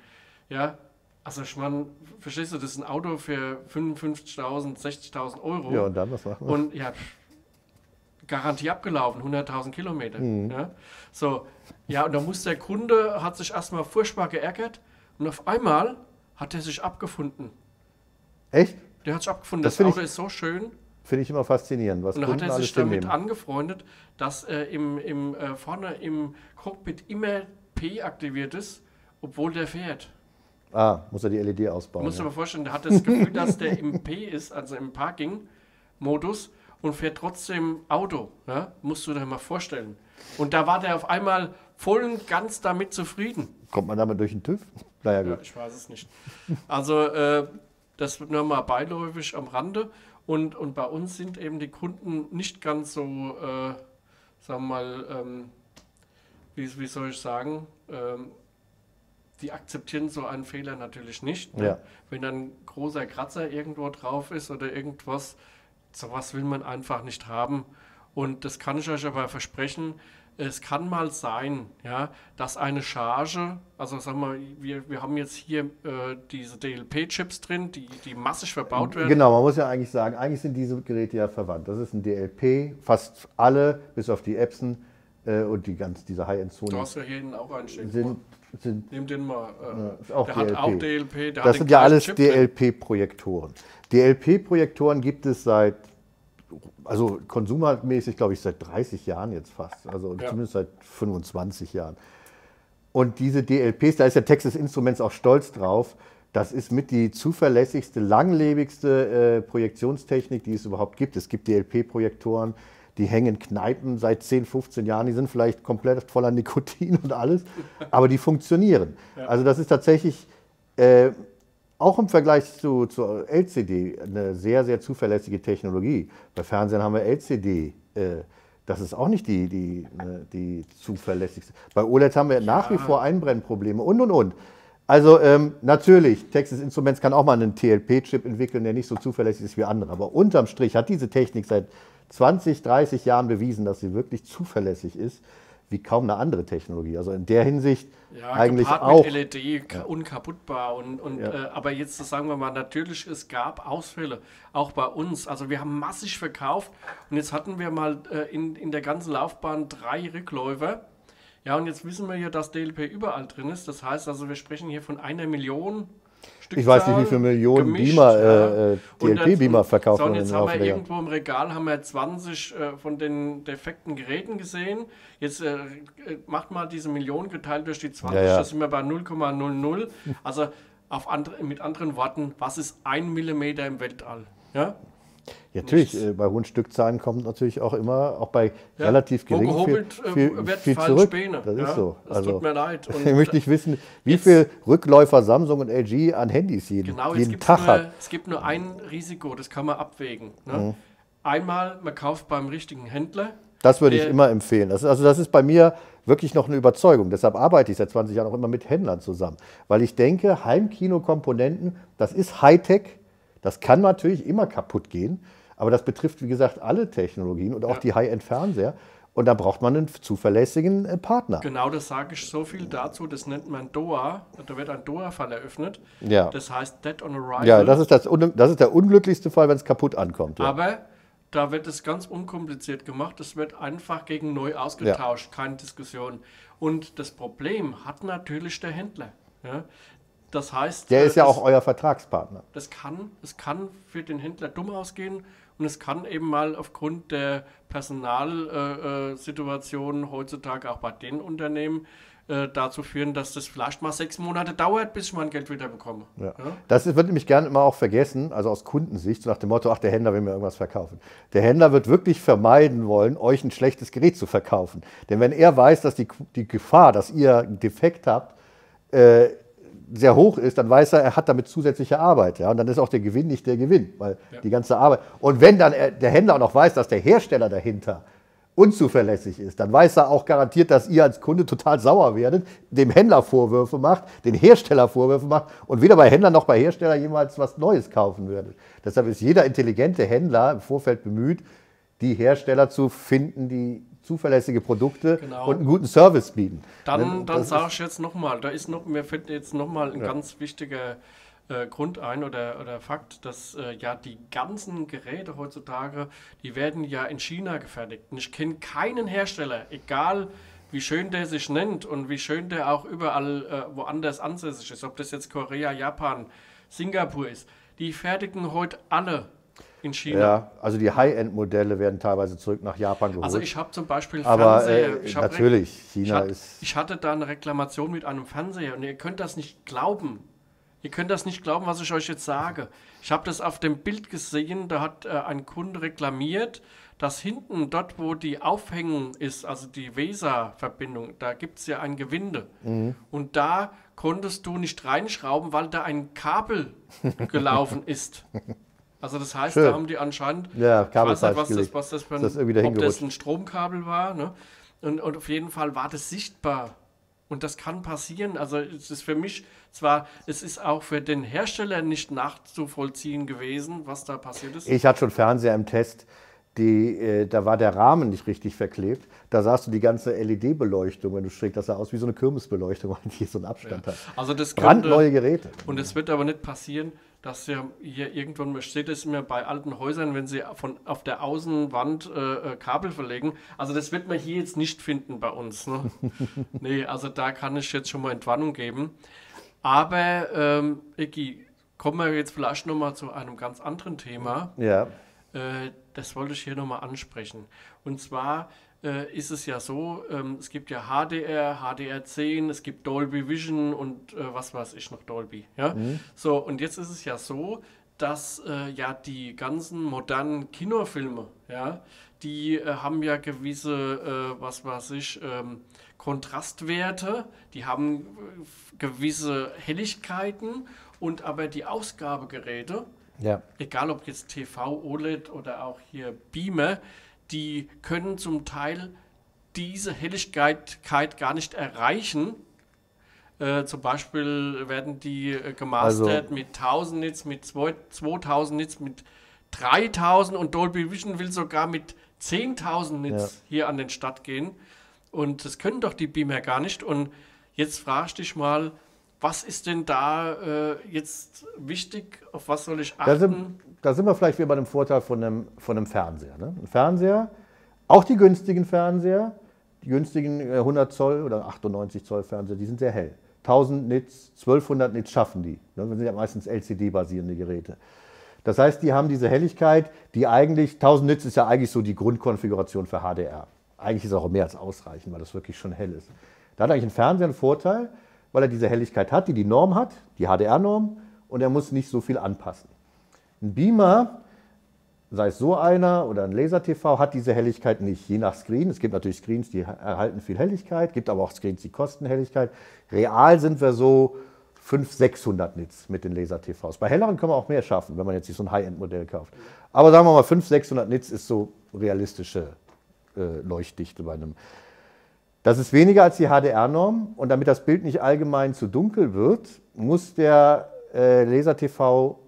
Ja, also ich meine, verstehst du, das ist ein Auto für 55.000, 60.000 Euro. Ja, und dann was machen wir? Und ja, Garantie abgelaufen, 100.000 Kilometer. Mhm. Ja? So, ja, und da muss der Kunde, hat sich erstmal furchtbar geärgert und auf einmal hat er sich abgefunden. Echt? Der hat sich abgefunden. Das, das Auto ich, ist so schön. Finde ich immer faszinierend, was Und dann Kunden hat er sich damit nehmen. angefreundet, dass äh, im, im, äh, vorne im Cockpit immer P aktiviert ist, obwohl der fährt. Ah, muss er die LED ausbauen. Du musst ja. dir mal vorstellen, der hat das Gefühl, dass der im P ist, also im Parking-Modus und fährt trotzdem Auto. Ja? Musst du dir mal vorstellen. Und da war der auf einmal voll und ganz damit zufrieden. Kommt man damit durch den TÜV? *laughs* Naja, gut. Ja, ich weiß es nicht. Also, äh, das wird nur mal beiläufig am Rande. Und, und bei uns sind eben die Kunden nicht ganz so, äh, sagen wir mal, ähm, wie, wie soll ich sagen, ähm, die akzeptieren so einen Fehler natürlich nicht. Ne? Ja. Wenn dann großer Kratzer irgendwo drauf ist oder irgendwas, sowas will man einfach nicht haben. Und das kann ich euch aber versprechen, es kann mal sein, ja, dass eine Charge, also sagen wir, wir, wir haben jetzt hier äh, diese DLP-Chips drin, die, die massig verbaut werden. Genau, man muss ja eigentlich sagen, eigentlich sind diese Geräte ja verwandt. Das ist ein DLP, fast alle, bis auf die Epson äh, und die ganz, diese High-End-Sony. Du hast ja hier auch einstellen. Sind, sind, Nimm den mal. Äh, auch der DLP. hat auch DLP. das sind ja alles DLP-Projektoren. DLP-Projektoren gibt es seit, also konsumermäßig, glaube ich, seit 30 Jahren jetzt fast. Also ja. zumindest seit 25 Jahren. Und diese DLPs, da ist ja Texas Instruments auch stolz drauf, Das ist mit die zuverlässigste, langlebigste äh, Projektionstechnik, die es überhaupt gibt. Es gibt DLP-Projektoren, die hängen Kneipen seit 10, 15 Jahren, die sind vielleicht komplett voller Nikotin und alles, aber die funktionieren. Ja. Also das ist tatsächlich äh, auch im Vergleich zu, zur LCD eine sehr, sehr zuverlässige Technologie. Bei Fernsehen haben wir LCD. Äh, das ist auch nicht die, die, ne, die zuverlässigste. Bei OLED haben wir ja. nach wie vor Einbrennprobleme und und und. Also ähm, natürlich, Texas Instruments kann auch mal einen TLP-Chip entwickeln, der nicht so zuverlässig ist wie andere. Aber unterm Strich hat diese Technik seit 20, 30 Jahren bewiesen, dass sie wirklich zuverlässig ist, wie kaum eine andere Technologie. Also in der Hinsicht ja, eigentlich auch. Mit LED ja. unkaputtbar. Und, und, ja. äh, aber jetzt sagen wir mal, natürlich, es gab Ausfälle, auch bei uns. Also wir haben massig verkauft und jetzt hatten wir mal äh, in, in der ganzen Laufbahn drei Rückläufer ja, und jetzt wissen wir ja, dass DLP überall drin ist. Das heißt also, wir sprechen hier von einer Million Stückzahl. Ich weiß nicht, wie viele Millionen gemischt, Beamer, äh, äh DLP-Beamer verkauft so, und jetzt haben wir irgendwo im Regal haben wir 20 äh, von den defekten Geräten gesehen. Jetzt äh, macht mal diese Million geteilt durch die 20, ja, ja. da sind wir bei 0,00. Also auf andre, mit anderen Worten, was ist ein Millimeter im Weltall? Ja? Ja, natürlich, äh, bei hohen Stückzahlen kommt natürlich auch immer, auch bei ja, relativ gering viel, äh, viel, wird viel zurück. Späne. Das ja, ist so. Das also, tut mir leid. *laughs* Und ich möchte nicht wissen, wie viele Rückläufer Samsung und LG an Handys jeden, genau, jeden Tag nur, hat. Es gibt nur ein Risiko, das kann man abwägen. Ne? Mhm. Einmal, man kauft beim richtigen Händler. Das würde ich immer empfehlen. Das, also das ist bei mir wirklich noch eine Überzeugung. Deshalb arbeite ich seit 20 Jahren auch immer mit Händlern zusammen. Weil ich denke, Heimkinokomponenten, das ist Hightech. Das kann natürlich immer kaputt gehen. Aber das betrifft, wie gesagt, alle Technologien und auch ja. die High-End-Fernseher. Und da braucht man einen zuverlässigen äh, Partner. Genau, das sage ich so viel dazu. Das nennt man DOA. Da wird ein DOA-Fall eröffnet. Ja. Das heißt Dead on Arrival. Ja, das ist, das, das ist der unglücklichste Fall, wenn es kaputt ankommt. Ja. Aber da wird es ganz unkompliziert gemacht. Es wird einfach gegen neu ausgetauscht. Ja. Keine Diskussion. Und das Problem hat natürlich der Händler. Ja. Das heißt, der ist ja das, auch euer Vertragspartner. Das kann, es kann für den Händler dumm ausgehen und es kann eben mal aufgrund der Personalsituation heutzutage auch bei den Unternehmen äh, dazu führen, dass das vielleicht mal sechs Monate dauert, bis ich mein Geld wieder bekomme. Ja. Ja? Das wird nämlich gerne immer auch vergessen, also aus Kundensicht, so nach dem Motto, ach, der Händler will mir irgendwas verkaufen. Der Händler wird wirklich vermeiden wollen, euch ein schlechtes Gerät zu verkaufen. Denn wenn er weiß, dass die, die Gefahr, dass ihr einen Defekt habt, äh, sehr hoch ist, dann weiß er, er hat damit zusätzliche Arbeit. Ja? Und dann ist auch der Gewinn nicht der Gewinn, weil ja. die ganze Arbeit. Und wenn dann der Händler auch noch weiß, dass der Hersteller dahinter unzuverlässig ist, dann weiß er auch garantiert, dass ihr als Kunde total sauer werdet, dem Händler Vorwürfe macht, den Hersteller Vorwürfe macht und weder bei Händler noch bei Hersteller jemals was Neues kaufen würdet. Deshalb ist jeder intelligente Händler im Vorfeld bemüht, die Hersteller zu finden, die zuverlässige Produkte genau. und einen guten Service bieten. Dann, dann sage ich jetzt nochmal, da ist noch, mir fällt jetzt nochmal ein ja. ganz wichtiger äh, Grund ein oder, oder Fakt, dass äh, ja die ganzen Geräte heutzutage, die werden ja in China gefertigt. Und ich kenne keinen Hersteller, egal wie schön der sich nennt und wie schön der auch überall äh, woanders ansässig ist, ob das jetzt Korea, Japan, Singapur ist, die fertigen heute alle in China. Ja, also die High-End-Modelle werden teilweise zurück nach Japan geholt. Also ich habe zum Beispiel Aber, Fernseher. Äh, natürlich, China ich hat, ist... Ich hatte da eine Reklamation mit einem Fernseher und ihr könnt das nicht glauben. Ihr könnt das nicht glauben, was ich euch jetzt sage. Ich habe das auf dem Bild gesehen, da hat äh, ein Kunde reklamiert, dass hinten dort, wo die Aufhängung ist, also die VESA-Verbindung, da gibt es ja ein Gewinde. Mhm. Und da konntest du nicht reinschrauben, weil da ein Kabel gelaufen ist. *laughs* Also das heißt, Schön. da haben die anscheinend, ja, ich weiß nicht, was das, was das für ein, das ob das ein Stromkabel war. Ne? Und, und auf jeden Fall war das sichtbar. Und das kann passieren. Also es ist für mich zwar, es ist auch für den Hersteller nicht nachzuvollziehen gewesen, was da passiert ist. Ich hatte schon Fernseher im Test, die, äh, da war der Rahmen nicht richtig verklebt. Da sahst du die ganze LED-Beleuchtung, wenn du schräg, das sah aus wie so eine Kirmesbeleuchtung, weil *laughs* die so einen Abstand ja. hat. Also das Brandneue Geräte. Und es wird aber nicht passieren, dass ihr hier irgendwann, man steht es mir bei alten Häusern, wenn sie von, auf der Außenwand äh, äh, Kabel verlegen. Also das wird man hier jetzt nicht finden bei uns. Ne? *laughs* nee, also da kann ich jetzt schon mal Entwarnung geben. Aber, ähm, Eki, kommen wir jetzt vielleicht nochmal zu einem ganz anderen Thema. Ja. Äh, das wollte ich hier nochmal ansprechen. Und zwar äh, ist es ja so, ähm, es gibt ja HDR, HDR10, es gibt Dolby Vision und äh, was weiß ich noch, Dolby. Ja? Mhm. So, und jetzt ist es ja so, dass äh, ja die ganzen modernen Kinofilme, ja, die äh, haben ja gewisse, äh, was weiß ich, ähm, Kontrastwerte, die haben äh, gewisse Helligkeiten und aber die Ausgabegeräte, ja. egal ob jetzt TV, OLED oder auch hier Beamer, die können zum Teil diese Helligkeit gar nicht erreichen. Äh, zum Beispiel werden die äh, gemastert also, mit 1000 Nits, mit 2000 Nits, mit 3000 und Dolby Vision will sogar mit 10.000 Nits ja. hier an den Start gehen. Und das können doch die Beamer gar nicht. Und jetzt frage ich dich mal, was ist denn da äh, jetzt wichtig? Auf was soll ich achten? Da sind, da sind wir vielleicht wieder bei dem Vorteil von einem, von einem Fernseher. Ne? Ein Fernseher, auch die günstigen Fernseher, die günstigen 100 äh, Zoll oder 98 Zoll Fernseher, die sind sehr hell. 1000 Nits, 1200 Nits schaffen die. Ne? Das sind ja meistens LCD-basierende Geräte. Das heißt, die haben diese Helligkeit, die eigentlich, 1000 Nits ist ja eigentlich so die Grundkonfiguration für HDR. Eigentlich ist es auch mehr als ausreichend, weil das wirklich schon hell ist. Da hat eigentlich ein Fernseher einen Vorteil, weil er diese Helligkeit hat, die die Norm hat, die HDR-Norm, und er muss nicht so viel anpassen. Ein Beamer, sei es so einer oder ein Laser-TV, hat diese Helligkeit nicht, je nach Screen. Es gibt natürlich Screens, die erhalten viel Helligkeit, gibt aber auch Screens, die kosten Helligkeit. Real sind wir so 500, 600 Nits mit den Laser-TVs. Bei helleren kann man auch mehr schaffen, wenn man jetzt nicht so ein High-End-Modell kauft. Aber sagen wir mal, 500, 600 Nits ist so realistische äh, Leuchtdichte bei einem. Das ist weniger als die HDR-Norm und damit das Bild nicht allgemein zu dunkel wird, muss der äh, Laser-TV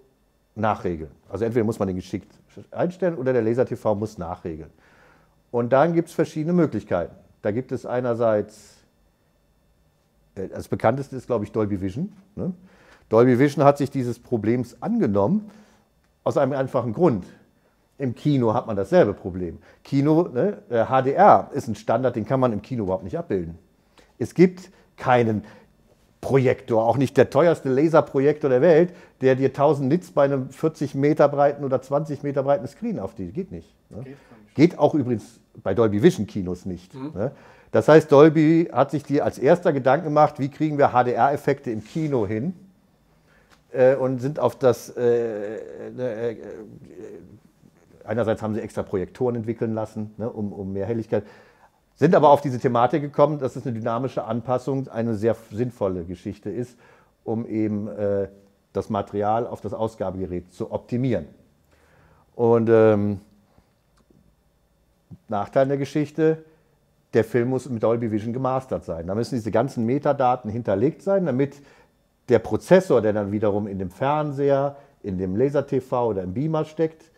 nachregeln. Also entweder muss man den geschickt einstellen oder der Laser-TV muss nachregeln. Und dann gibt es verschiedene Möglichkeiten. Da gibt es einerseits, äh, das bekannteste ist, glaube ich, Dolby Vision. Ne? Dolby Vision hat sich dieses Problems angenommen, aus einem einfachen Grund. Im Kino hat man dasselbe Problem. Kino, ne, HDR ist ein Standard, den kann man im Kino überhaupt nicht abbilden. Es gibt keinen Projektor, auch nicht der teuerste Laserprojektor der Welt, der dir 1000 Nits bei einem 40 Meter breiten oder 20 Meter breiten Screen auf die. Geht nicht. Ne? Geht, Geht, auch übrigens bei Dolby Vision Kinos nicht. Mhm. Ne? Das heißt, Dolby hat sich dir als erster Gedanken gemacht, wie kriegen wir HDR-Effekte im Kino hin äh, und sind auf das. Äh, äh, einerseits haben sie extra Projektoren entwickeln lassen, ne, um, um mehr Helligkeit. Sind aber auf diese Thematik gekommen, dass es eine dynamische Anpassung eine sehr sinnvolle Geschichte ist, um eben äh, das Material auf das Ausgabegerät zu optimieren. Und ähm, Nachteil der Geschichte, der Film muss mit Dolby Vision gemastert sein. Da müssen diese ganzen Metadaten hinterlegt sein, damit der Prozessor, der dann wiederum in dem Fernseher, in dem Laser-TV oder im Beamer steckt,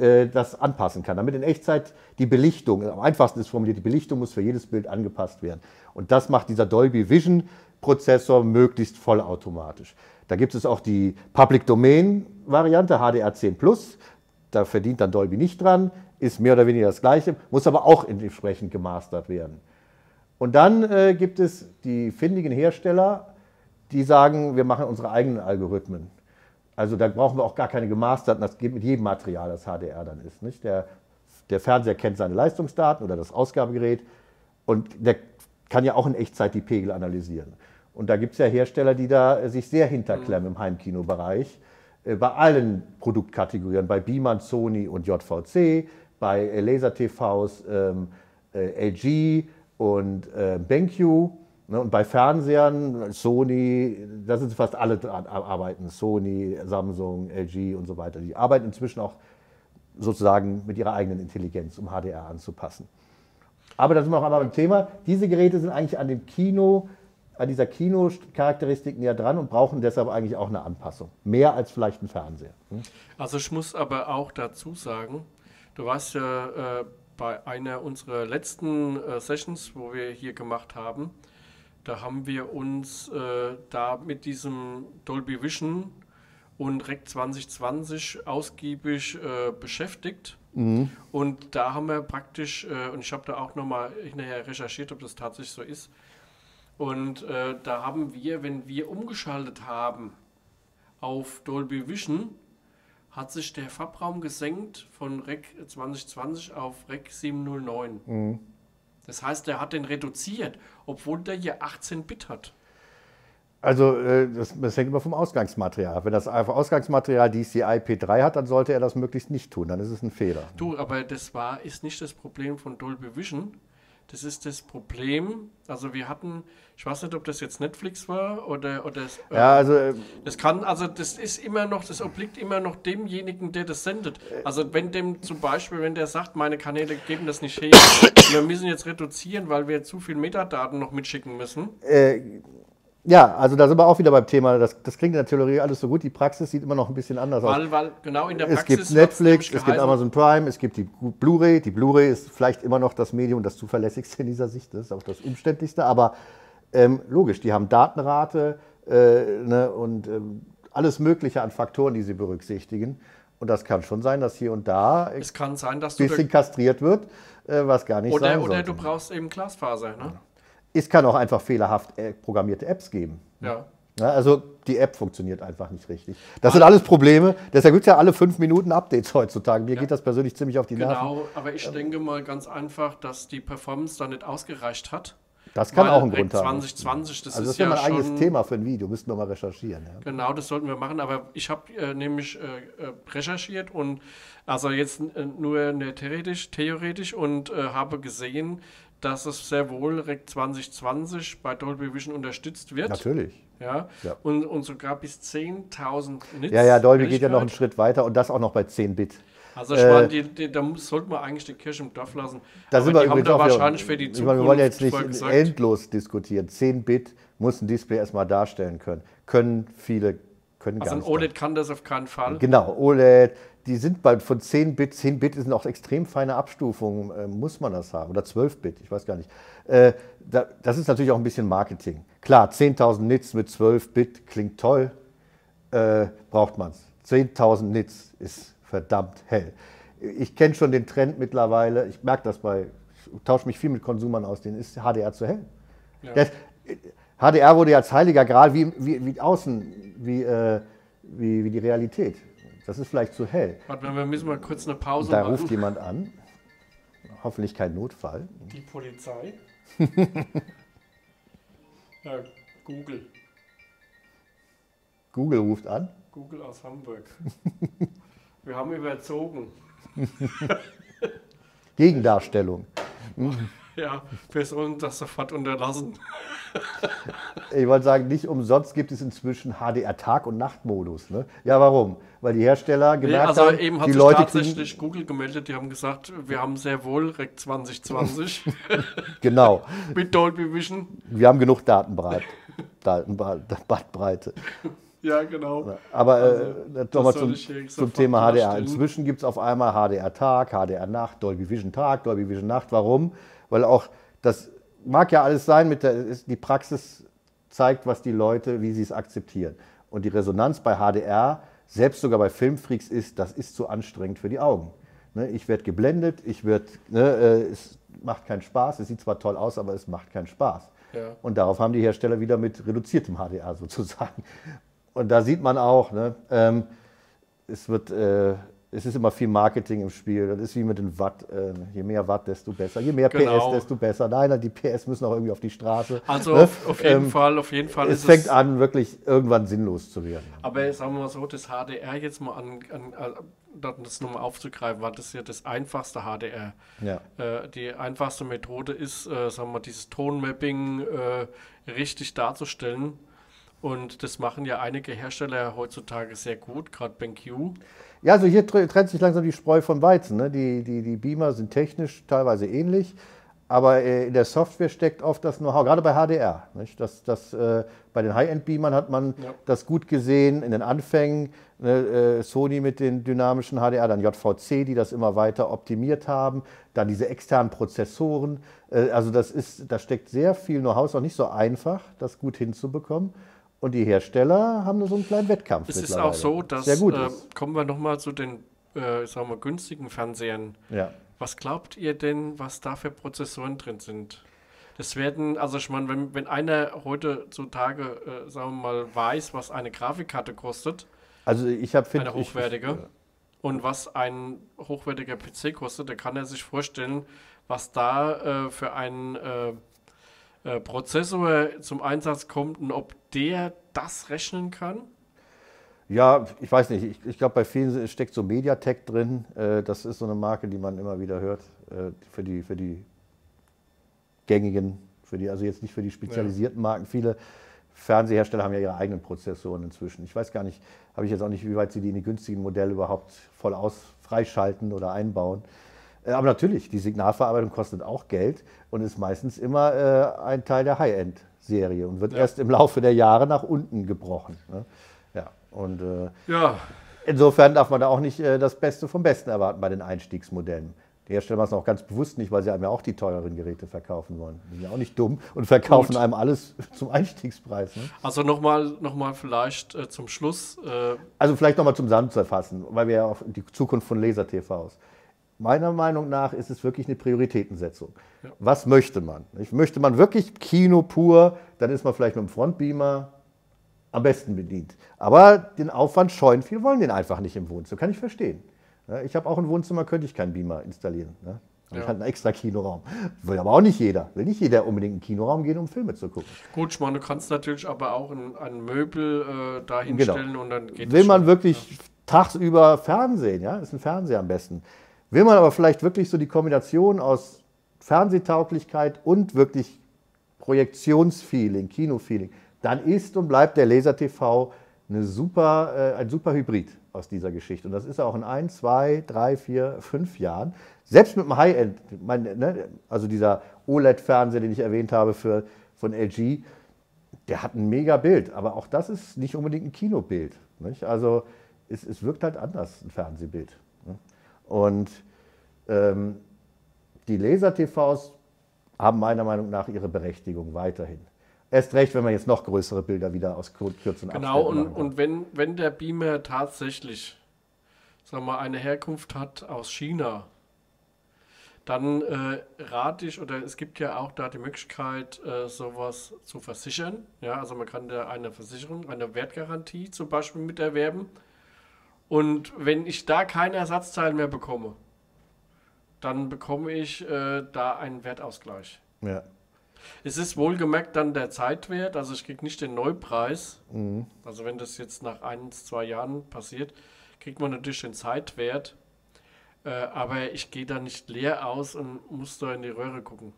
äh, das anpassen kann, damit in Echtzeit die Belichtung, am einfachsten ist formuliert, die Belichtung muss für jedes Bild angepasst werden. Und das macht dieser Dolby Vision Prozessor möglichst vollautomatisch. Da gibt es auch die Public Domain Variante HDR10 Plus. Da verdient dann Dolby nicht dran, ist mehr oder weniger das gleiche, muss aber auch entsprechend gemastert werden. Und dann äh, gibt es die findigen Hersteller, die sagen, wir machen unsere eigenen Algorithmen. Also da brauchen wir auch gar keine gemasterten, das geht mit jedem Material, das HDR dann ist. Nicht? Der, der Fernseher kennt seine Leistungsdaten oder das Ausgabegerät und der kann ja auch in Echtzeit die Pegel analysieren. Und da gibt es ja Hersteller, die da sich sehr hinterklemmen im Heimkinobereich. Äh, bei allen Produktkategorien, bei Beaman, Sony und JVC, bei äh, Laser-TVs ähm, äh, LG und äh, BenQ und bei Fernsehern, Sony, da sind fast alle dran arbeiten, Sony, Samsung, LG und so weiter. Die arbeiten inzwischen auch sozusagen mit ihrer eigenen Intelligenz, um HDR anzupassen. Aber da sind wir auch einmal beim Thema. Diese Geräte sind eigentlich an dem Kino, an dieser Kino-Charakteristik näher dran und brauchen deshalb eigentlich auch eine Anpassung. Mehr als vielleicht ein Fernseher. Hm? Also ich muss aber auch dazu sagen, du warst ja äh, bei einer unserer letzten äh, Sessions, wo wir hier gemacht haben, da haben wir uns äh, da mit diesem Dolby Vision und Rec 2020 ausgiebig äh, beschäftigt. Mhm. Und da haben wir praktisch, äh, und ich habe da auch nochmal hinterher recherchiert, ob das tatsächlich so ist. Und äh, da haben wir, wenn wir umgeschaltet haben auf Dolby Vision, hat sich der Farbraum gesenkt von Rec 2020 auf Rec 709. Mhm. Das heißt, der hat den reduziert, obwohl der hier 18 Bit hat. Also äh, das, das hängt immer vom Ausgangsmaterial. Wenn das Ausgangsmaterial DCI P3 hat, dann sollte er das möglichst nicht tun. Dann ist es ein Fehler. Du, aber das war, ist nicht das Problem von Dolby Vision. Das ist das Problem. Also wir hatten, ich weiß nicht, ob das jetzt Netflix war oder oder äh, Ja, also äh, das kann, also das ist immer noch, das obliegt immer noch demjenigen, der das sendet. Also wenn dem zum Beispiel, wenn der sagt, meine Kanäle geben das nicht her, wir müssen jetzt reduzieren, weil wir zu viel Metadaten noch mitschicken müssen. äh, ja, also da sind wir auch wieder beim Thema. Das, das klingt in der Theorie alles so gut. Die Praxis sieht immer noch ein bisschen anders aus. Weil, weil genau in der Es Praxis gibt hat's Netflix, es gibt Amazon Prime, es gibt die Blu-ray. Die Blu-ray ist vielleicht immer noch das Medium, das zuverlässigste in dieser Sicht. Das ist auch das umständlichste. Aber ähm, logisch, die haben Datenrate äh, ne, und ähm, alles Mögliche an Faktoren, die sie berücksichtigen. Und das kann schon sein, dass hier und da ein Es kann sein, dass du bisschen kastriert wird, äh, was gar nicht oder, sein oder sollte. du brauchst eben Glasfaser, ne? Es kann auch einfach fehlerhaft äh, programmierte Apps geben. Ja. Ja, also die App funktioniert einfach nicht richtig. Das sind alles Probleme. Deshalb gibt es ja alle fünf Minuten Updates heutzutage. Mir geht das persönlich ziemlich auf die Nerven. Genau, aber ich denke mal ganz einfach, dass die Performance da nicht ausgereicht hat. Das kann Weil auch ein Grund haben. 2020, das Also das ist ja mal ein eigenes schon, Thema für ein Video, müssten wir mal recherchieren. Ja. Genau, das sollten wir machen, aber ich habe äh, nämlich äh, äh, recherchiert und also jetzt äh, nur ne, theoretisch, theoretisch und äh, habe gesehen, dass es sehr wohl Rec 2020 bei Dolby Vision unterstützt wird. Natürlich. Ja, Ja. Und, und sogar bis 10.000 Nits. Ja, ja, Dolby geht ja noch einen. Schritt weiter und das auch noch bei 10 Bit. Also ich Äh, meine, die, die, da sollte man eigentlich die Kirche im Dorf lassen. Da Aber sind wir die haben übrigens da auch wahrscheinlich für die Zukunft meine, wir wollen ja jetzt nicht endlos diskutieren. 10 Bit muss ein Display erstmal darstellen können. Können viele, können Also gar ein nicht. OLED kann das auf keinen Fall. Genau, OLED, die sind bei, von 10 Bit, 10 Bit sind auch extrem feine Abstufungen, äh, muss man das haben, oder 12 Bit, ich weiß gar nicht. Äh, da, das ist natürlich auch ein bisschen Marketing. Klar, 10.000 Nits mit 12 Bit klingt toll, äh, braucht man es. 10.000 Nits ist verdammt hell. Ich kenne schon den Trend mittlerweile, ich merke das bei, ich tausche mich viel mit Konsumern aus, denen ist HDR zu hell. Ja. Das, HDR wurde ja als heiliger Gral wie, wie, wie außen, wie, äh, wie, wie die Realität. Das ist vielleicht zu hell. Warte mal, wir müssen mal kurz eine Pause Da machen. ruft jemand an. Hoffentlich kein Notfall. Die Polizei. *laughs* ja, Google. Google ruft an. Google aus Hamburg. Wir haben überzogen. *laughs* Gegendarstellung. *laughs* Ja, wir sollen das sofort unterlassen. Ich wollte sagen, nicht umsonst gibt es inzwischen HDR Tag- und Nachtmodus. Ne? Ja, warum? Weil die Hersteller Nee, gemerkt also haben, eben hat die sich Leute tatsächlich Google gemeldet, die haben gesagt, wir haben sehr wohl Rec 2020 kriegen, *laughs* genau. mit Dolby Vision. Wir haben genug Datenbreit, Datenbandbreite. Ja, genau. Aber Also, äh, das nochmal zum, zum Thema HDR. Inzwischen gibt es auf einmal HDR Tag, HDR Nacht, Dolby Vision Tag, Dolby Vision Nacht. Warum? Weil auch das mag ja alles sein, mit der, die Praxis zeigt, was die Leute, wie sie es akzeptieren. Und die Resonanz bei HDR, selbst sogar bei Filmfreaks, ist, das ist zu anstrengend für die Augen. Ne, ich werde geblendet, ich werd, ne, äh, es macht keinen Spaß, es sieht zwar toll aus, aber es macht keinen Spaß. Ja. Und darauf haben die Hersteller wieder mit reduziertem HDR sozusagen. Und da sieht man auch, ne, ähm, es, wird, äh, es ist immer viel Marketing im Spiel. Das ist wie mit den Watt. Äh, je mehr Watt, desto besser. Je mehr Genau. PS, desto besser. Nein, die PS müssen auch irgendwie auf die Straße. Also Ne? auf, auf jeden Ähm, Fall, auf jeden Fall Es ist fängt es. an, wirklich irgendwann sinnlos zu werden. Aber sagen wir mal so, das HDR jetzt mal an, an, an das nochmal aufzugreifen, war das ja das einfachste HDR. Ja. Äh, die einfachste Methode ist, äh, sagen wir mal, dieses Tonmapping äh, richtig darzustellen. Und das machen ja einige Hersteller heutzutage sehr gut, gerade BenQ. Ja, also hier tr- trennt sich langsam die Spreu vom Weizen. Ne? Die, die, die Beamer sind technisch teilweise ähnlich, aber äh, in der Software steckt oft das Know-how, gerade bei HDR. Nicht? Das, das, äh, bei den High-End-Beamern hat man Ja. das gut gesehen in den Anfängen. Ne? Äh, Sony mit den dynamischen HDR, dann JVC, die das immer weiter optimiert haben, dann diese externen Prozessoren. Äh, also das ist, da steckt sehr viel Know-how, ist auch nicht so einfach, das gut hinzubekommen. Und die Hersteller haben nur so einen kleinen Wettkampf. Es ist auch so, dass, sehr gut äh, kommen wir nochmal zu den, äh, sagen wir, günstigen Fernsehern. Ja. Was glaubt ihr denn, was da für Prozessoren drin sind? Das werden, also ich meine, wenn, wenn einer heutzutage, äh, sagen wir mal, weiß, was eine Grafikkarte kostet, Also ich habe eine hochwertige, und was ein hochwertiger PC kostet, da kann er sich vorstellen, was da äh, für ein äh, Prozessor zum Einsatz kommt und ob der das rechnen kann. Ja, ich weiß nicht. Ich, ich glaube, bei vielen steckt so Mediatek drin. Äh, das ist so eine Marke, die man immer wieder hört äh, für die, für die gängigen, für die, also jetzt nicht für die spezialisierten. Marken. Viele Fernsehersteller haben ja ihre eigenen Prozessoren inzwischen. Ich weiß gar nicht, habe ich jetzt auch nicht, wie weit sie die in die günstigen Modelle überhaupt voll aus freischalten oder einbauen. Äh, aber natürlich, die Signalverarbeitung kostet auch Geld und ist meistens immer äh, ein Teil der High-End-Serie und wird ja. erst im Laufe der Jahre nach unten gebrochen. Ne? Ja, und äh, ja. insofern darf man da auch nicht äh, das Beste vom Besten erwarten bei den Einstiegsmodellen. Die Hersteller machen es auch ganz bewusst nicht, weil sie einem ja auch die teureren Geräte verkaufen wollen. Die sind ja auch nicht dumm und verkaufen Gut. einem alles *laughs* zum Einstiegspreis. Ne? Also nochmal noch mal vielleicht äh, zum Schluss. Äh also vielleicht nochmal zum Zusammenzufassen, weil wir ja auf die Zukunft von Laser-TVs. Meiner Meinung nach ist es wirklich eine Prioritätensetzung. Ja. Was möchte man? Möchte man wirklich Kino pur, dann ist man vielleicht mit dem Frontbeamer am besten bedient. Aber den Aufwand scheuen viele wollen den einfach nicht im Wohnzimmer. Kann ich verstehen. Ich habe auch ein Wohnzimmer, könnte ich keinen Beamer installieren. Ne? Ja. Ich habe einen extra Kinoraum. Will aber auch nicht jeder. Will nicht jeder unbedingt in den Kinoraum gehen, um Filme zu gucken. Gut, ich meine, du kannst natürlich aber auch ein, ein Möbel äh, da hinstellen genau. und dann geht Will man wirklich ja. tagsüber Fernsehen, ja, ist ein Fernseher am besten. Will man aber vielleicht wirklich so die Kombination aus Fernsehtauglichkeit und wirklich Projektionsfeeling, Kinofeeling, dann ist und bleibt der Laser TV eine super, äh, ein super Hybrid aus dieser Geschichte. Und das ist auch in ein, zwei, drei, vier, fünf Jahren. Selbst mit dem High-End, ne, also dieser OLED-Fernseher, den ich erwähnt habe für, von LG, der hat ein mega Bild. Aber auch das ist nicht unbedingt ein Kinobild. Nicht? Also es, es wirkt halt anders, ein Fernsehbild. Ne? Und ähm, die Laser-TVs haben meiner Meinung nach ihre Berechtigung weiterhin. Erst recht, wenn man jetzt noch größere Bilder wieder aus kürzeren Genau, und, und wenn, wenn der Beamer tatsächlich sagen wir, eine Herkunft hat aus China, dann äh, rate ich, oder es gibt ja auch da die Möglichkeit, äh, sowas zu versichern. Ja, also man kann da eine Versicherung, eine Wertgarantie zum Beispiel mit erwerben. Und wenn ich da kein Ersatzteil mehr bekomme, dann bekomme ich äh, da einen Wertausgleich. Ja. Es ist wohlgemerkt dann der Zeitwert, also ich kriege nicht den Neupreis. Mhm. Also wenn das jetzt nach ein, zwei Jahren passiert, kriegt man natürlich den Zeitwert. Äh, aber ich gehe da nicht leer aus und muss da in die Röhre gucken.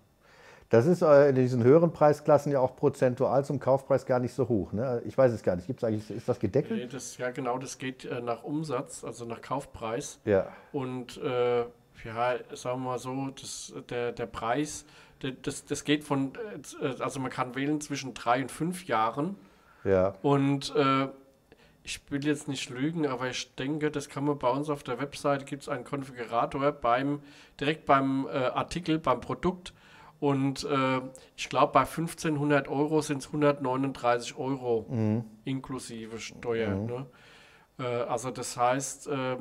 Das ist äh, in diesen höheren Preisklassen ja auch prozentual zum Kaufpreis gar nicht so hoch. Ne? Ich weiß es gar nicht. Gibt's eigentlich, ist das gedeckelt? Nee, das, ja, genau, das geht äh, nach Umsatz, also nach Kaufpreis. Ja. Und äh, ja, sagen wir mal so, das, der, der Preis das, das geht von, äh, also man kann wählen zwischen drei und fünf Jahren. Ja. Und äh, ich will jetzt nicht lügen, aber ich denke, das kann man bei uns auf der Webseite, gibt es einen Konfigurator beim, direkt beim äh, Artikel, beim Produkt. Und äh, ich glaube, bei 1500 Euro sind es 139 Euro mhm. inklusive Steuer. Mhm. Ne? Äh, also das heißt, äh,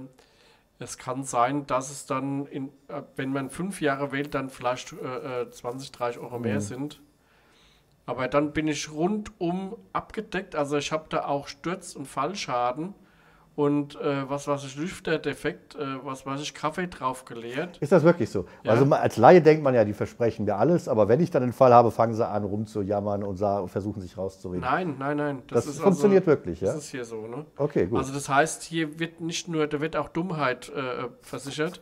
es kann sein, dass es dann, in, äh, wenn man fünf Jahre wählt, dann vielleicht äh, 20, äh, 30 Euro mehr mhm. sind. Aber dann bin ich rundum abgedeckt. Also ich habe da auch Sturz- und Fallschaden und äh, was weiß ich, Lüfterdefekt, äh, was weiß ich, Kaffee drauf geleert. Ist das wirklich so? Ja. Also als Laie denkt man ja, die versprechen mir alles, aber wenn ich dann einen Fall habe, fangen sie an rumzujammern und, versuchen sich rauszureden. Nein, nein, nein. Das, das funktioniert also, wirklich, ja? Das ist hier so, ne? Okay, gut. Also das heißt, hier wird nicht nur, da wird auch Dummheit äh, versichert.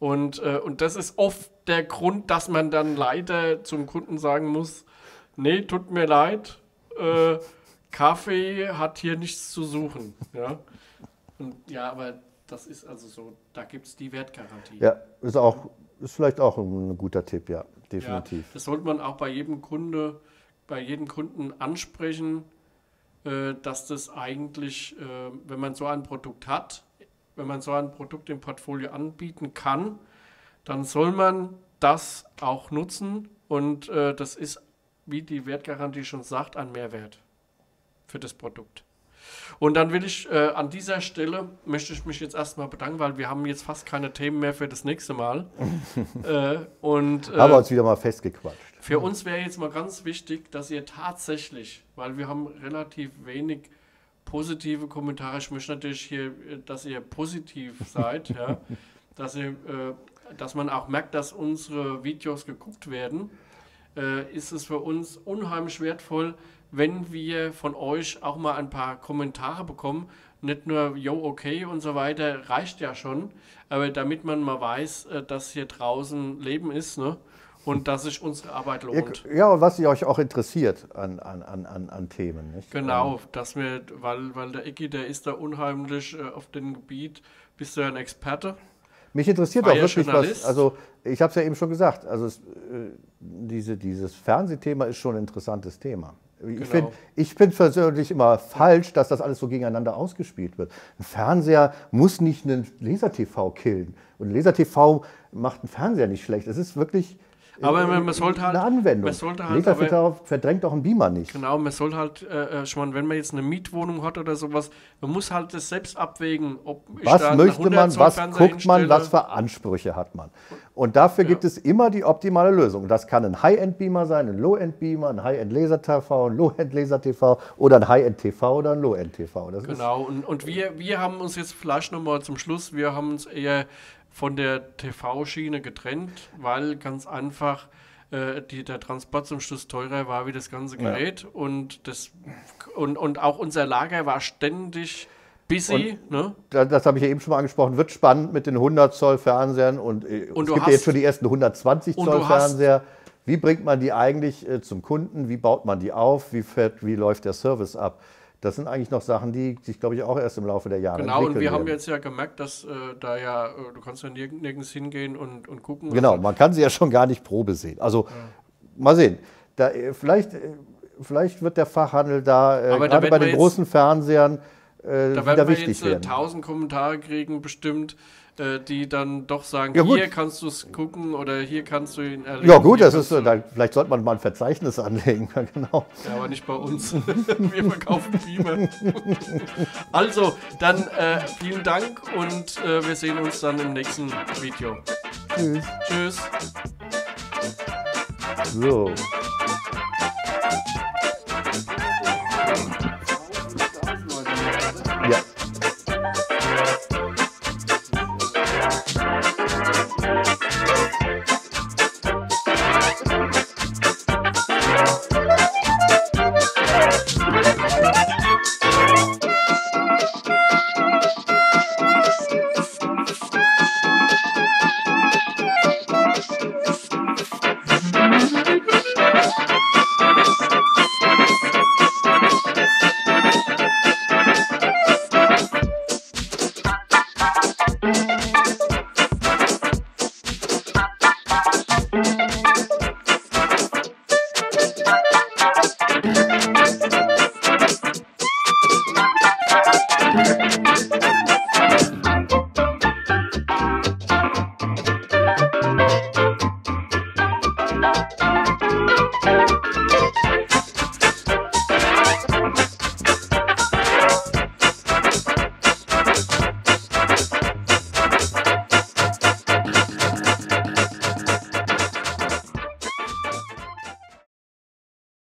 Und, äh, und das ist oft der Grund, dass man dann leider zum Kunden sagen muss, nee, tut mir leid, äh, Kaffee hat hier nichts zu suchen. Ja? Und ja, aber das ist also so, da gibt es die Wertgarantie. Ja, ist auch, ist vielleicht auch ein guter Tipp, ja, definitiv. Ja, das sollte man auch bei jedem Kunde, bei jedem Kunden ansprechen, äh, dass das eigentlich, äh, wenn man so ein Produkt hat, wenn man so ein Produkt im Portfolio anbieten kann, dann soll man das auch nutzen und äh, das ist, wie die Wertgarantie schon sagt, ein Mehrwert für das Produkt. Und dann will ich äh, an dieser Stelle, möchte ich mich jetzt erstmal bedanken, weil wir haben jetzt fast keine Themen mehr für das nächste Mal. *laughs* äh, und, äh, haben wir uns wieder mal festgequatscht. Für uns wäre jetzt mal ganz wichtig, dass ihr tatsächlich, weil wir haben relativ wenig positive Kommentare. Ich möchte natürlich hier, dass ihr positiv *laughs* seid, ja, dass, ihr, äh, dass man auch merkt, dass unsere Videos geguckt werden. Äh, ist es für uns unheimlich wertvoll, wenn wir von euch auch mal ein paar Kommentare bekommen. Nicht nur, yo, okay und so weiter, reicht ja schon. Aber damit man mal weiß, äh, dass hier draußen Leben ist, ne? Und dass sich unsere Arbeit lohnt. Ja, und was euch auch interessiert an, an, an, an Themen. Nicht? Genau, dass wir, weil, weil der Ecki, der ist da unheimlich äh, auf dem Gebiet. Bist du ja ein Experte? Mich interessiert auch wirklich was. Also, ich habe es ja eben schon gesagt. Also, es, äh, diese, dieses Fernsehthema ist schon ein interessantes Thema. Ich genau. finde ich find persönlich immer falsch, dass das alles so gegeneinander ausgespielt wird. Ein Fernseher muss nicht einen Laser-TV killen. Und ein Laser-TV macht einen Fernseher nicht schlecht. Es ist wirklich aber man, man sollte halt. Eine Anwendung. Man sollte halt, aber, verdrängt auch einen Beamer nicht. Genau, man soll halt, äh, äh, schon, wenn man jetzt eine Mietwohnung hat oder sowas, man muss halt das selbst abwägen, ob Was möchte man, was guckt man, was für Ansprüche hat man. Und dafür ja. gibt es immer die optimale Lösung. Das kann ein High-End-Beamer sein, ein Low-End-Beamer, ein High-End-Laser-TV, ein Low-End-Laser-TV oder ein High-End-TV oder ein Low-End-TV. Genau, und, und wir, wir haben uns jetzt vielleicht nochmal zum Schluss, wir haben uns eher von der TV-Schiene getrennt, weil ganz einfach äh, die, der Transport zum Schluss teurer war wie das ganze Gerät ja. und, das, und, und auch unser Lager war ständig busy. Und ne? Das, habe ich ja eben schon mal angesprochen, wird spannend mit den 100 Zoll Fernsehern und, äh, und es gibt hast, ja jetzt schon die ersten 120 Zoll Fernseher. Wie bringt man die eigentlich äh, zum Kunden? Wie baut man die auf? Wie, fährt, wie läuft der Service ab? Das sind eigentlich noch Sachen, die sich, glaube ich, auch erst im Laufe der Jahre genau, entwickeln Genau, und wir werden. haben jetzt ja gemerkt, dass äh, da ja, äh, du kannst ja nirgends, nirgends hingehen und, und gucken. Genau, man kann sie ja schon gar nicht Probe sehen. Also, ja. mal sehen. Da, äh, vielleicht, äh, vielleicht wird der Fachhandel da, äh, gerade da bei den großen Fernsehern, äh, da werden wir jetzt äh, tausend Kommentare kriegen, bestimmt, äh, die dann doch sagen, ja, hier kannst du es gucken oder hier kannst du ihn erleben. Ja gut, das ist, da, vielleicht sollte man mal ein Verzeichnis anlegen. *laughs* genau. Ja, aber nicht bei uns. *laughs* wir verkaufen Beamer. *laughs* also, dann äh, vielen Dank und äh, wir sehen uns dann im nächsten Video. Tschüss. Tschüss. So.